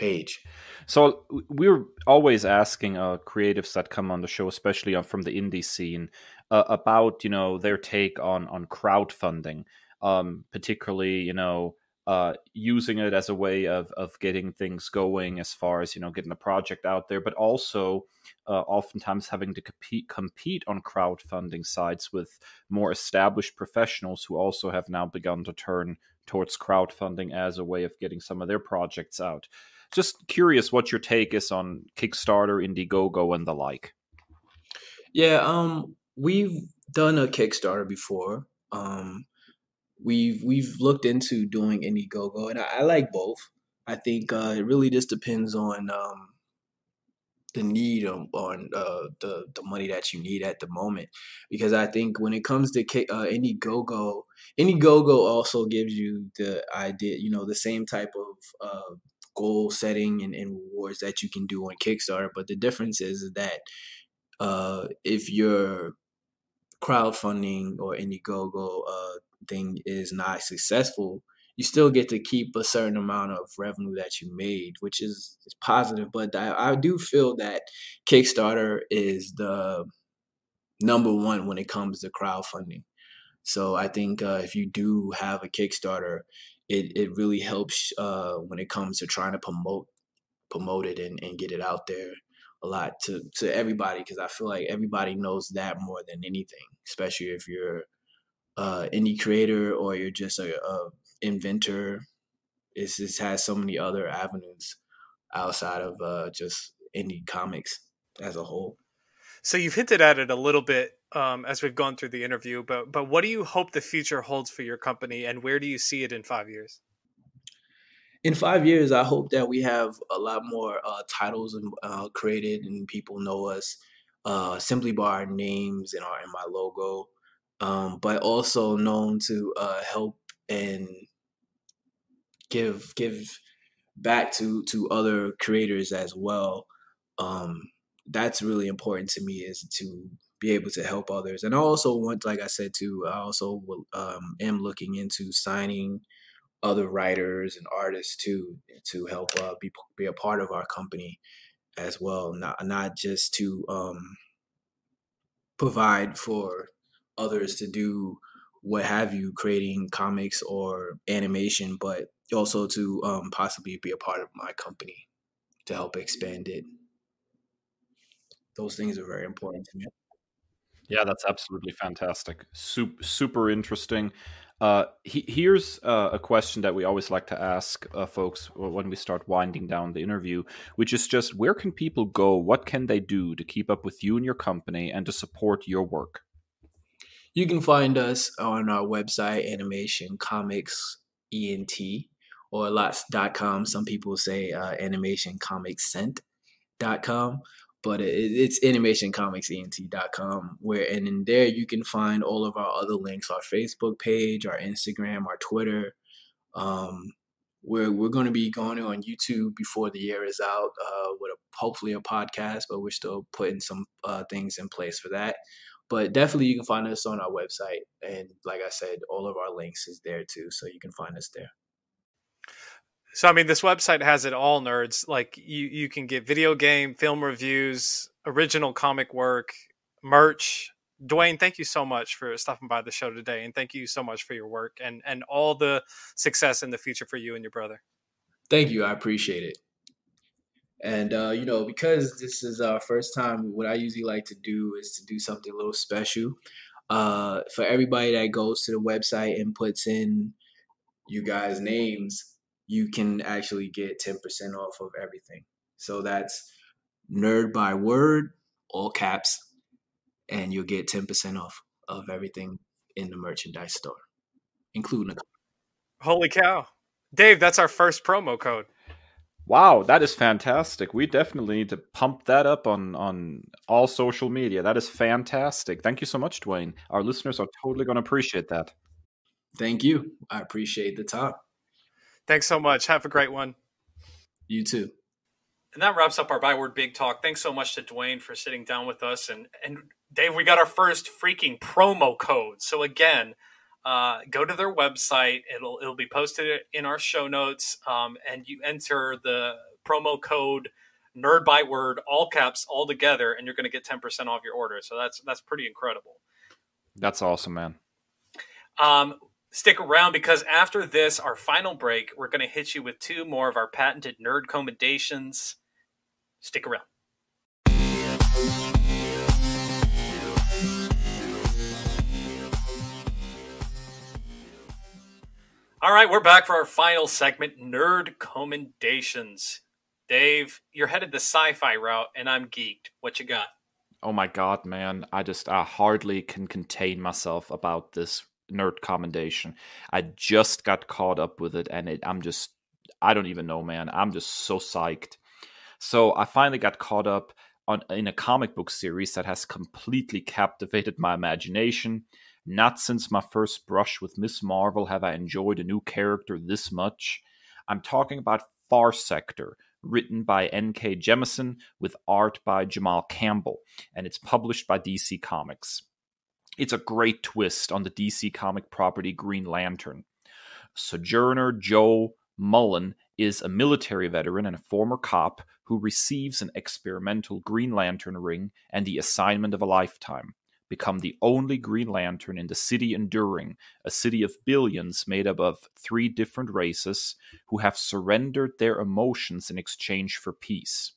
page. So we're always asking uh, creatives that come on the show, especially from the indie scene, uh, about you know their take on on crowdfunding, um, particularly you know uh, using it as a way of of getting things going as far as you know getting the project out there, but also uh, oftentimes having to compete compete on crowdfunding sites with more established professionals who also have now begun to turn towards crowdfunding as a way of getting some of their projects out. Just curious what your take is on Kickstarter, Indiegogo, and the like. Yeah, um, we've done a Kickstarter before. Um, we've we've looked into doing Indiegogo, and I, I like both. I think uh, it really just depends on um, the need on, on uh, the the money that you need at the moment. Because I think when it comes to uh, Indiegogo, Indiegogo also gives you the idea, you know, the same type of uh, goal setting and, and rewards that you can do on Kickstarter. But the difference is that uh, if you're crowdfunding or Indiegogo uh, thing is not successful, you still get to keep a certain amount of revenue that you made, which is, is positive. But I, I do feel that Kickstarter is the number one when it comes to crowdfunding. So I think uh, if you do have a Kickstarter, it, it really helps uh, when it comes to trying to promote promote it and, and get it out there a lot to, to everybody because I feel like everybody knows that more than anything, especially if you're uh, indie creator or you're just a, a inventor. It just has so many other avenues outside of uh, just indie comics as a whole. So you've hinted at it a little bit um, as we've gone through the interview, but but what do you hope the future holds for your company, and where do you see it in five years? In five years, I hope that we have a lot more uh, titles uh, created, and people know us uh, simply by our names and our and my logo um, but also known to uh, help and give give back to to other creators as well. Um, that's really important to me is to be able to help others, and I also want, like I said, to I also will, um, am looking into signing other writers and artists too to help uh, be be a part of our company as well, not not just to um, provide for others to do what have you, creating comics or animation, but also to um, possibly be a part of my company to help expand it. Those things are very important to me. Yeah, that's absolutely fantastic. Super, super interesting. Uh, he, here's uh, a question that we always like to ask uh, folks when we start winding down the interview, which is just where can people go? What can they do to keep up with you and your company and to support your work? You can find us on our website, Animation Comics ENT, or lots.com. Some people say uh, Animation Comics Scent.com but it, it's animationcomicsent.com where and in there you can find all of our other links our facebook page our instagram our twitter. Um, we're, we're going to be going on youtube before the year is out uh, with a, hopefully a podcast but we're still putting some uh, things in place for that. But definitely you can find us on our website and like i said all of our links is there too so you can find us there so I mean, this website has it all, nerds. Like you, you can get video game, film reviews, original comic work, merch. Dwayne, thank you so much for stopping by the show today, and thank you so much for your work and and all the success in the future for you and your brother. Thank you, I appreciate it. And uh, you know, because this is our first time, what I usually like to do is to do something a little special. Uh, for everybody that goes to the website and puts in you guys' names, you can actually get 10% off of everything. So that's Nerd Byword, all caps, and you'll get 10% off of everything in the merchandise store, including a Holy cow. Dave, that's our first promo code. Wow, that is fantastic. We definitely need to pump that up on on all social media. That is fantastic. Thank you so much, Dwayne. Our listeners are totally going to appreciate that. Thank you. I appreciate the time. Thanks so much. Have a great one. You too. And that wraps up our byword big talk. Thanks so much to Dwayne for sitting down with us. And and Dave, we got our first freaking promo code. So again, uh, go to their website. It'll it'll be posted in our show notes. Um, and you enter the promo code Nerd Byword, all caps, all together, and you're going to get ten percent off your order. So that's that's pretty incredible. That's awesome, man. Um, Stick around because after this, our final break, we're going to hit you with two more of our patented nerd commendations. Stick around. All right, we're back for our final segment, Nerd Commendations. Dave, you're headed the sci-fi route, and I'm geeked. What you got? Oh my god, man! I just I hardly can contain myself about this nerd commendation. I just got caught up with it, and it, I'm just I don't even know, man. I'm just so psyched. So I finally got caught up on in a comic book series that has completely captivated my imagination. Not since my first brush with Miss Marvel have I enjoyed a new character this much. I'm talking about Far Sector, written by N.K. Jemisin with art by Jamal Campbell, and it's published by DC Comics. It's a great twist on the DC comic property Green Lantern. Sojourner Jo Mullein is a military veteran and a former cop who receives an experimental Green Lantern ring and the assignment of a lifetime. Become the only Green Lantern in the city Enduring, a city of billions made up of three different races who have surrendered their emotions in exchange for peace.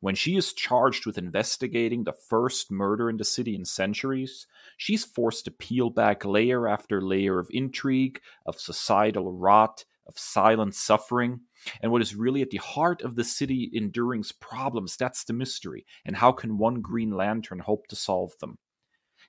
When she is charged with investigating the first murder in the city in centuries, she's forced to peel back layer after layer of intrigue, of societal rot, of silent suffering. And what is really at the heart of the city enduring's problems, that's the mystery. And how can one Green Lantern hope to solve them?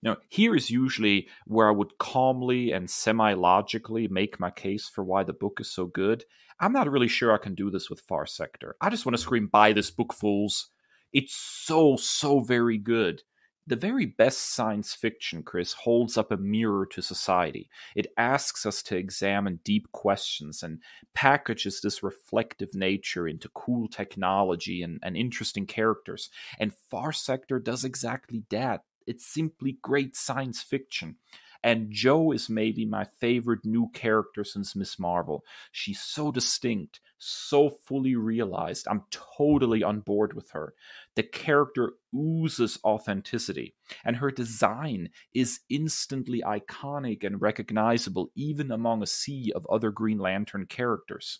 Now, here is usually where I would calmly and semi logically make my case for why the book is so good. I'm not really sure I can do this with Far Sector. I just want to scream, buy this book, fools. It's so, so very good. The very best science fiction, Kris, holds up a mirror to society. It asks us to examine deep questions and packages this reflective nature into cool technology and, and interesting characters. And Far Sector does exactly that. It's simply great science fiction. And Jo is maybe my favorite new character since Miss Marvel. She's so distinct, so fully realized. I'm totally on board with her. The character oozes authenticity, and her design is instantly iconic and recognizable, even among a sea of other Green Lantern characters.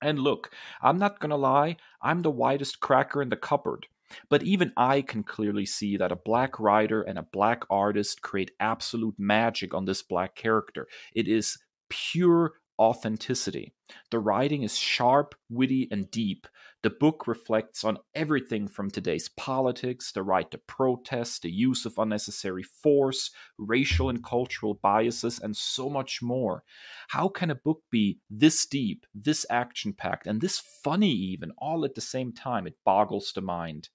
And look, I'm not gonna lie, I'm the whitest cracker in the cupboard. But even I can clearly see that a black writer and a black artist create absolute magic on this black character. It is pure authenticity. The writing is sharp, witty, and deep. The book reflects on everything from today's politics, the right to protest, the use of unnecessary force, racial and cultural biases, and so much more. How can a book be this deep, this action packed, and this funny, even, all at the same time? It boggles the mind.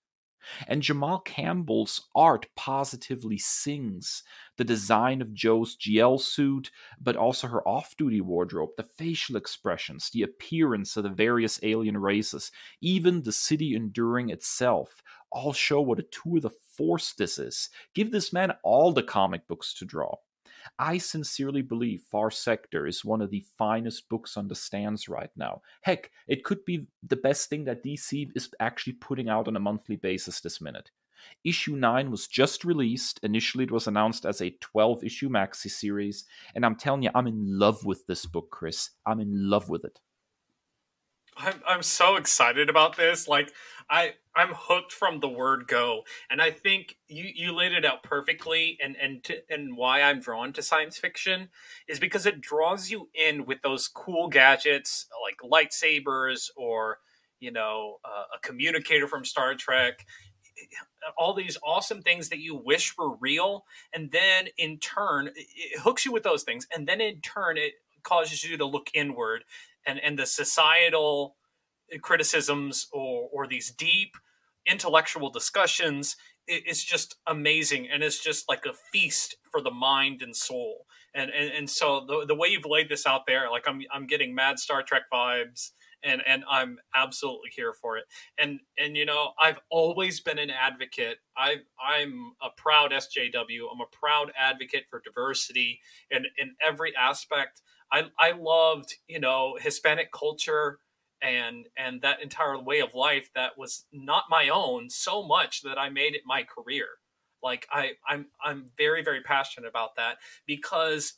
And Jamal Campbell's art positively sings the design of Jo's GL suit, but also her off duty wardrobe, the facial expressions, the appearance of the various alien races, even the city enduring itself, all show what a tour de force this is. Give this man all the comic books to draw. I sincerely believe Far Sector is one of the finest books on the stands right now. Heck, it could be the best thing that DC is actually putting out on a monthly basis this minute. Issue 9 was just released. Initially, it was announced as a 12 issue maxi series. And I'm telling you, I'm in love with this book, Kris. I'm in love with it. I'm I'm so excited about this. Like I I'm hooked from the word go, and I think you you laid it out perfectly. And and to, and why I'm drawn to science fiction is because it draws you in with those cool gadgets like lightsabers or you know uh, a communicator from Star Trek. All these awesome things that you wish were real, and then in turn, it hooks you with those things, and then in turn, it causes you to look inward and and the societal criticisms or or these deep intellectual discussions it's just amazing. And it's just like a feast for the mind and soul. And and, and so the, the way you've laid this out there like i'm i'm getting mad star trek vibes and and i'm absolutely here for it. And and you know i've always been an advocate. I i'm a proud sjw i'm a proud advocate for diversity in in every aspect I I loved you know Hispanic culture and and that entire way of life that was not my own so much that I made it my career. Like I I'm I'm very very passionate about that because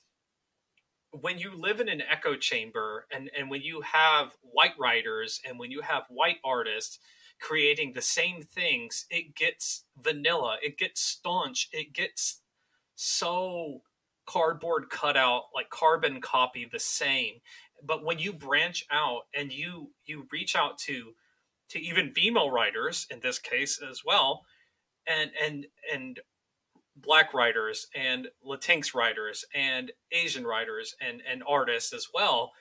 when you live in an echo chamber and and when you have white writers and when you have white artists creating the same things it gets vanilla it gets staunch it gets so cardboard cutout, like carbon copy, the same. But when you branch out and you you reach out to to even female writers in this case as well, and and and black writers and Latinx writers and Asian writers and and artists as well,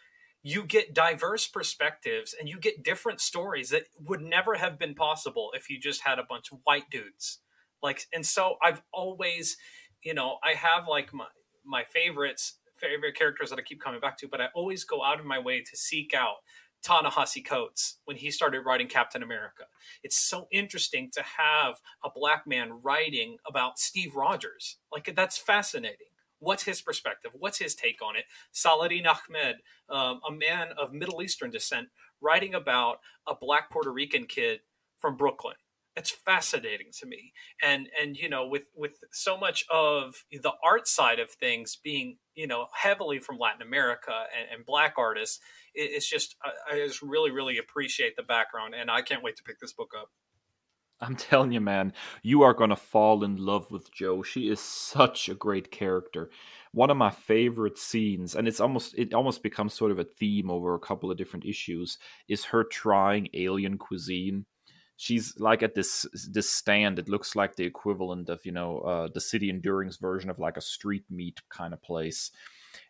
you get diverse perspectives and you get different stories that would never have been possible if you just had a bunch of white dudes. Like and so I've always, you know, I have like my my favorites, favorite characters that I keep coming back to, but I always go out of my way to seek out Ta-Nehisi Coates when he started writing Captain America. It's so interesting to have a black man writing about Steve Rogers. Like that's fascinating. What's his perspective? What's his take on it? Saladin Ahmed, um, a man of Middle Eastern descent, writing about a black Puerto Rican kid from Brooklyn it's fascinating to me and and you know with with so much of the art side of things being you know heavily from latin america and, and black artists it, it's just I, I just really really appreciate the background and i can't wait to pick this book up I'm telling you, man, you are going to fall in love with Jo. She is such a great character. One of my favorite scenes, and it's almost it almost becomes sort of a theme over a couple of different issues, is her trying alien cuisine she's like at this this stand. It looks like the equivalent of you know uh, the city endurance version of like a street meat kind of place.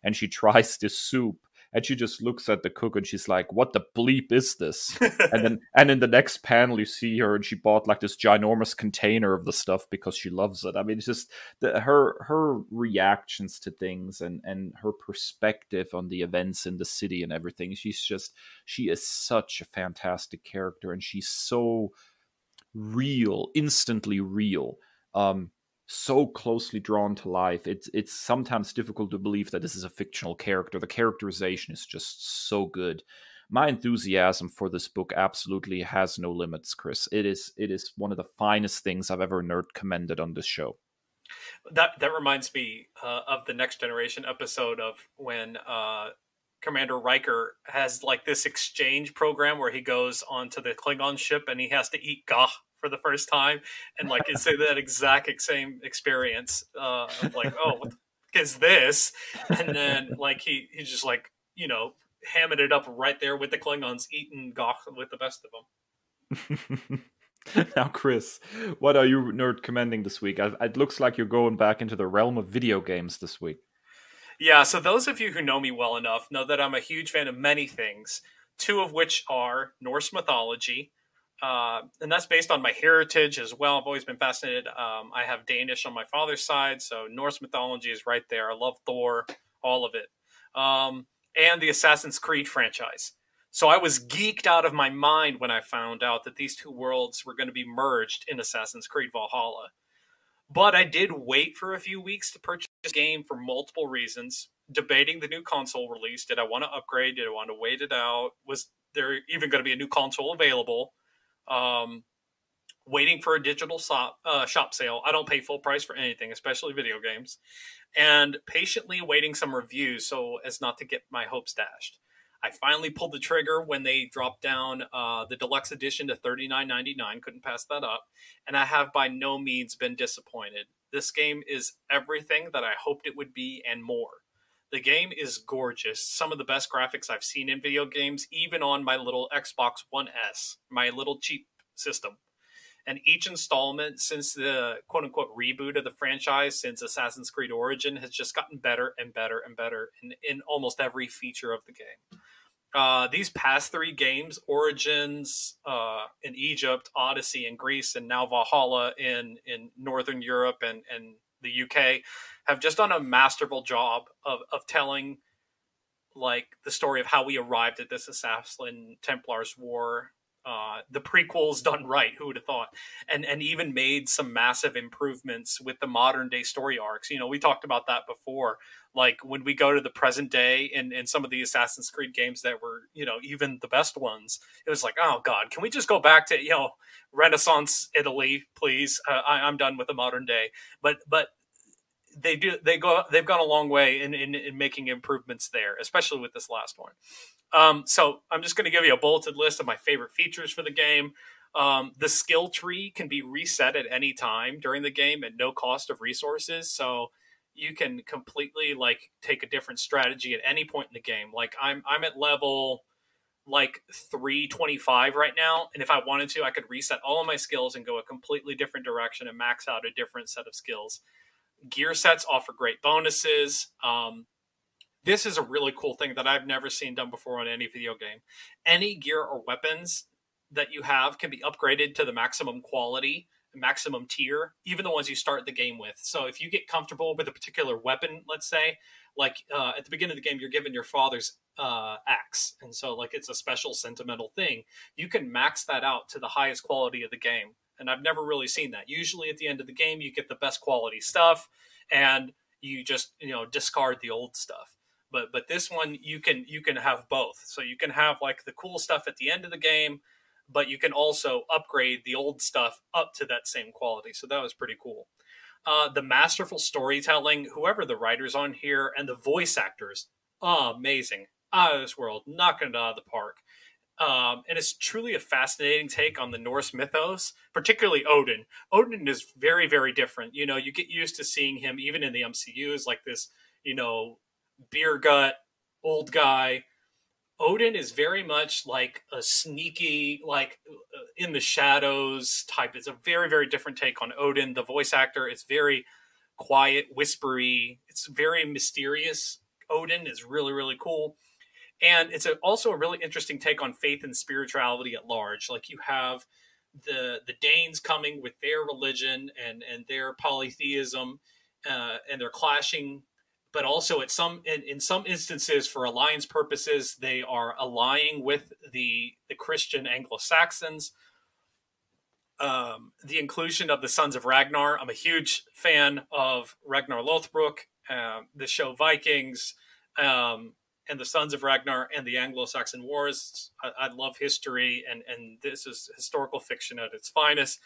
And she tries this soup and she just looks at the cook and she's like what the bleep is this? And then and in the next panel you see her and she bought like this ginormous container of the stuff because she loves it. I mean it's just the, her her reactions to things and and her perspective on the events in the city and everything she's just she is such a fantastic character and she's so real instantly real. Um so closely drawn to life. It's it's sometimes difficult to believe that this is a fictional character. The characterization is just so good. My enthusiasm for this book absolutely has no limits, Kris. It is it is one of the finest things I've ever nerd commended on this show. That that reminds me uh, of the next generation episode of when uh, Commander Riker has like this exchange program where he goes onto the Klingon ship and he has to eat gagh for the first time, and like it's that exact same experience uh, of like, oh, what is this? And then like he he's just like you know hamming it up right there with the Klingons, eating gagh with the best of them. now, Kris, what are you nerd commending this week? It looks like you're going back into the realm of video games this week. Yeah, so those of you who know me well enough know that I'm a huge fan of many things, two of which are Norse mythology. Uh, and that's based on my heritage as well. I've always been fascinated. Um, I have Danish on my father's side, so Norse mythology is right there. I love Thor, all of it. Um, and the Assassin's Creed franchise. So I was geeked out of my mind when I found out that these two worlds were going to be merged in Assassin's Creed Valhalla. But I did wait for a few weeks to purchase this game for multiple reasons, debating the new console release. Did I want to upgrade? Did I want to wait it out? Was there even going to be a new console available? Um, waiting for a digital shop, uh, shop sale. I don't pay full price for anything, especially video games. And patiently waiting some reviews so as not to get my hopes dashed. I finally pulled the trigger when they dropped down uh, the deluxe edition to thirty nine ninety nine. Couldn't pass that up, and I have by no means been disappointed. This game is everything that I hoped it would be and more. The game is gorgeous. Some of the best graphics I've seen in video games, even on my little Xbox One S, my little cheap system. And each installment since the quote unquote reboot of the franchise, since Assassin's Creed Origin, has just gotten better and better and better in, in almost every feature of the game. Uh, these past three games, Origins uh, in Egypt, Odyssey in Greece, and now Valhalla in, in Northern Europe and, and the UK, have just done a masterful job of, of telling like the story of how we arrived at this Assassin Templars War uh, the prequels done right. Who would have thought? And and even made some massive improvements with the modern day story arcs. You know, we talked about that before. Like when we go to the present day in, in some of the Assassin's Creed games that were, you know, even the best ones, it was like, oh God, can we just go back to, you know, Renaissance Italy, please? Uh, I, I'm done with the modern day. But but they do they go they've gone a long way in, in, in making improvements there, especially with this last one. Um, so I'm just going to give you a bulleted list of my favorite features for the game. Um, the skill tree can be reset at any time during the game at no cost of resources. So you can completely like take a different strategy at any point in the game. Like I'm I'm at level like 325 right now and if i wanted to i could reset all of my skills and go a completely different direction and max out a different set of skills gear sets offer great bonuses um, this is a really cool thing that I've never seen done before on any video game. Any gear or weapons that you have can be upgraded to the maximum quality, maximum tier, even the ones you start the game with. So if you get comfortable with a particular weapon, let's say, like uh, at the beginning of the game, you're given your father's uh, axe, and so like it's a special sentimental thing. You can max that out to the highest quality of the game, and I've never really seen that. Usually at the end of the game, you get the best quality stuff, and you just you know discard the old stuff. But but this one you can you can have both. So you can have like the cool stuff at the end of the game but you can also upgrade the old stuff up to that same quality. So that was pretty cool. Uh, the masterful storytelling whoever the writers on here and the voice actors amazing. Out of this world knocking it out of the park um, and it's truly a fascinating take on the Norse mythos, particularly Odin. Odin is very, very different. You know, you get used to seeing him even in the MCU as like this, you know, beer gut, old guy. Odin is very much like a sneaky, like uh, in the shadows type. It's a very, very different take on Odin. The voice actor is very quiet, whispery. It's very mysterious. Odin is really, really cool. And it's a, also a really interesting take on faith and spirituality at large. Like you have the the Danes coming with their religion and and their polytheism, uh, and they're clashing. But also at some in, in, some instances for alliance purposes they are allying with the the christian anglo-saxons. Um, the inclusion of the sons of ragnar. I'm a huge fan of ragnar lothbrok uh, the show vikings. Um, and the sons of ragnar and the anglo-saxon wars I, I, love history and and this is historical fiction at its finest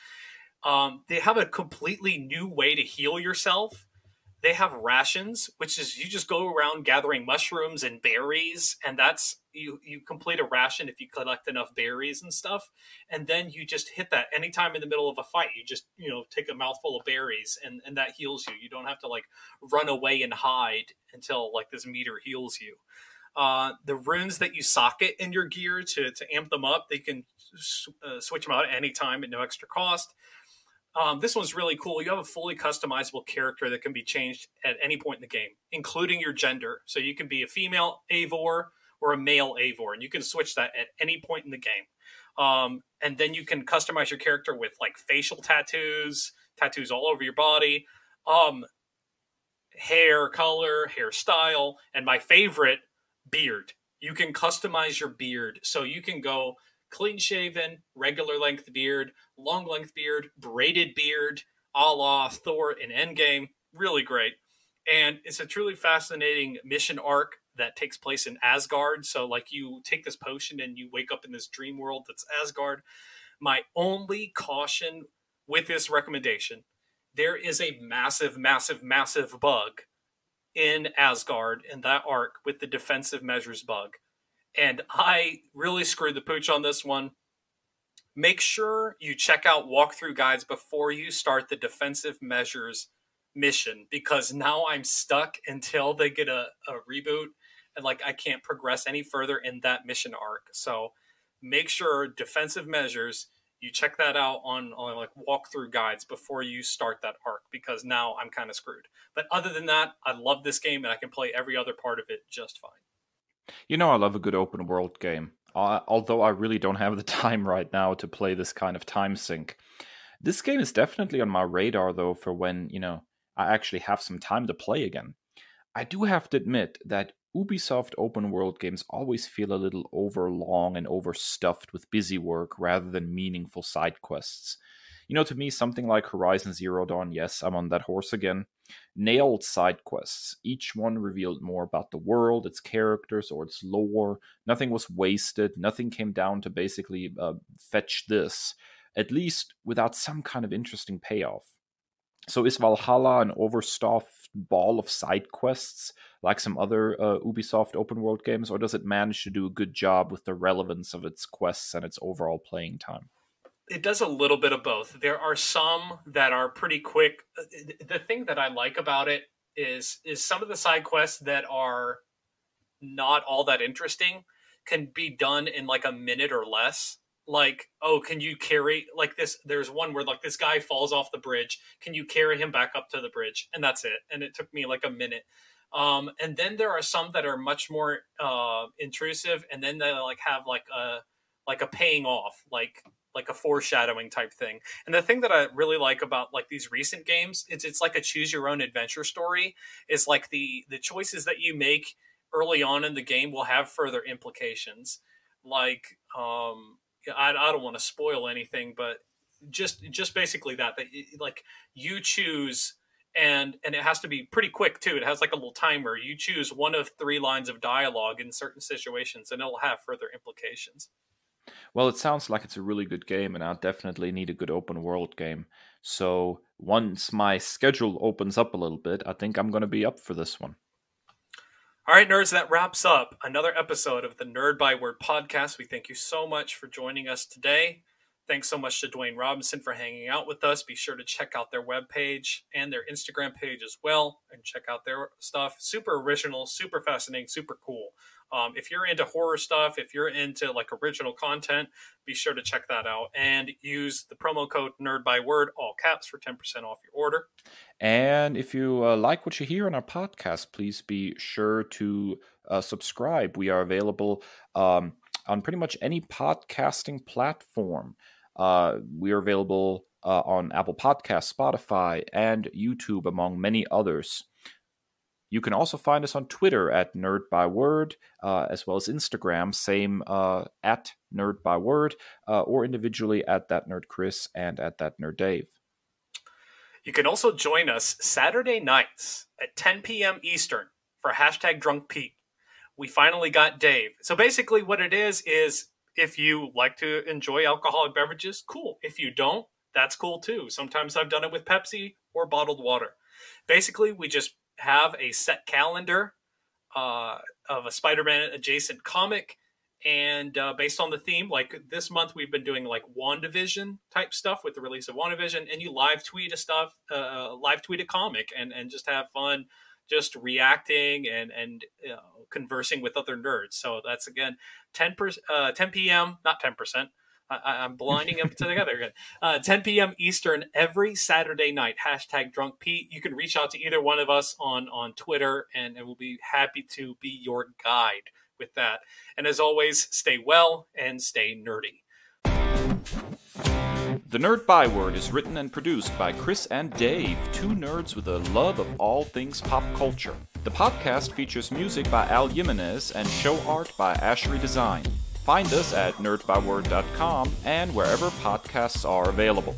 um, they have a completely new way to heal yourself they have rations, which is you just go around gathering mushrooms and berries, and that's you you complete a ration if you collect enough berries and stuff, and then you just hit that anytime in the middle of a fight. You just you know take a mouthful of berries, and and that heals you. You don't have to like run away and hide until like this meter heals you. Uh, the runes that you socket in your gear to to amp them up, they can uh, switch them out at any time at no extra cost. Um, this one's really cool. You have a fully customizable character that can be changed at any point in the game, including your gender. So you can be a female Eivor or a male Eivor, and you can switch that at any point in the game. Um, and then you can customize your character with like facial tattoos, tattoos all over your body, um, hair color, hairstyle, and my favorite, beard. You can customize your beard. So you can go clean shaven, regular length beard, long length beard, braided beard, a la Thor in Endgame. Really great. And it's a truly fascinating mission arc that takes place in Asgard. So, like, you take this potion and you wake up in this dream world that's Asgard. My only caution with this recommendation there is a massive, massive, massive bug in Asgard in that arc with the defensive measures bug. And I really screwed the pooch on this one. Make sure you check out walkthrough guides before you start the defensive measures mission because now I'm stuck until they get a, a reboot and like I can't progress any further in that mission arc. So make sure defensive measures you check that out on, on like walkthrough guides before you start that arc because now I'm kind of screwed. But other than that, I love this game and I can play every other part of it just fine. You know, I love a good open world game. Uh, although I really don't have the time right now to play this kind of time sink. This game is definitely on my radar, though, for when, you know, I actually have some time to play again. I do have to admit that Ubisoft open world games always feel a little overlong and overstuffed with busy work rather than meaningful side quests. You know, to me, something like Horizon Zero Dawn, yes, I'm on that horse again, nailed side quests. Each one revealed more about the world, its characters, or its lore. Nothing was wasted. Nothing came down to basically uh, fetch this, at least without some kind of interesting payoff. So is Valhalla an overstuffed ball of side quests like some other uh, Ubisoft open world games, or does it manage to do a good job with the relevance of its quests and its overall playing time? it does a little bit of both. There are some that are pretty quick. The thing that I like about it is is some of the side quests that are not all that interesting can be done in like a minute or less. Like, oh, can you carry like this? There's one where like this guy falls off the bridge. Can you carry him back up to the bridge? And that's it. And it took me like a minute. Um, and then there are some that are much more uh, intrusive, and then they like have like a like a paying off, like like a foreshadowing type thing. And the thing that I really like about like these recent games, it's it's like a choose your own adventure story. Is like the the choices that you make early on in the game will have further implications. Like um I, I don't want to spoil anything, but just just basically that that like you choose and and it has to be pretty quick too. It has like a little timer. You choose one of three lines of dialogue in certain situations, and it'll have further implications. Well, it sounds like it's a really good game, and I definitely need a good open world game. So once my schedule opens up a little bit, I think I'm going to be up for this one. All right, nerds, that wraps up another episode of the Nerd Byword podcast. We thank you so much for joining us today. Thanks so much to Dwayne Robinson for hanging out with us. Be sure to check out their webpage and their Instagram page as well and check out their stuff. Super original, super fascinating, super cool. Um, if you're into horror stuff, if you're into like original content, be sure to check that out and use the promo code Nerd Byword, all caps, for 10% off your order. And if you uh, like what you hear on our podcast, please be sure to uh, subscribe. We are available um, on pretty much any podcasting platform. Uh, we are available uh, on Apple Podcasts, Spotify, and YouTube, among many others. You can also find us on Twitter at Nerd Byword, uh, as well as Instagram, same uh, at Nerd Byword, uh, or individually at that Nerd Kris and at that Nerd Dave. You can also join us Saturday nights at 10 p.m. Eastern for hashtag Drunk Pete. We finally got Dave. So basically, what it is is if you like to enjoy alcoholic beverages, cool. If you don't, that's cool too. Sometimes I've done it with Pepsi or bottled water. basically we just have a set calendar uh, of a Spider-Man adjacent comic, and uh, based on the theme, like this month we've been doing like WandaVision type stuff with the release of WandaVision, and you live tweet a stuff, uh, live tweet a comic, and and just have fun, just reacting and and you know, conversing with other nerds. So that's again 10 per, uh, 10 p.m. not 10 percent. I, am blinding them together again. Uh, 10 p.m. Eastern every Saturday night. Hashtag Drunk Pete. You can reach out to either one of us on on Twitter, and, and we'll be happy to be your guide with that. And as always, stay well and stay nerdy. The Nerd Byword is written and produced by Kris and Dave, two nerds with a love of all things pop culture. The podcast features music by Al Jimenez and show art by Ashery Design. Find us at nerdbyword.com and wherever podcasts are available.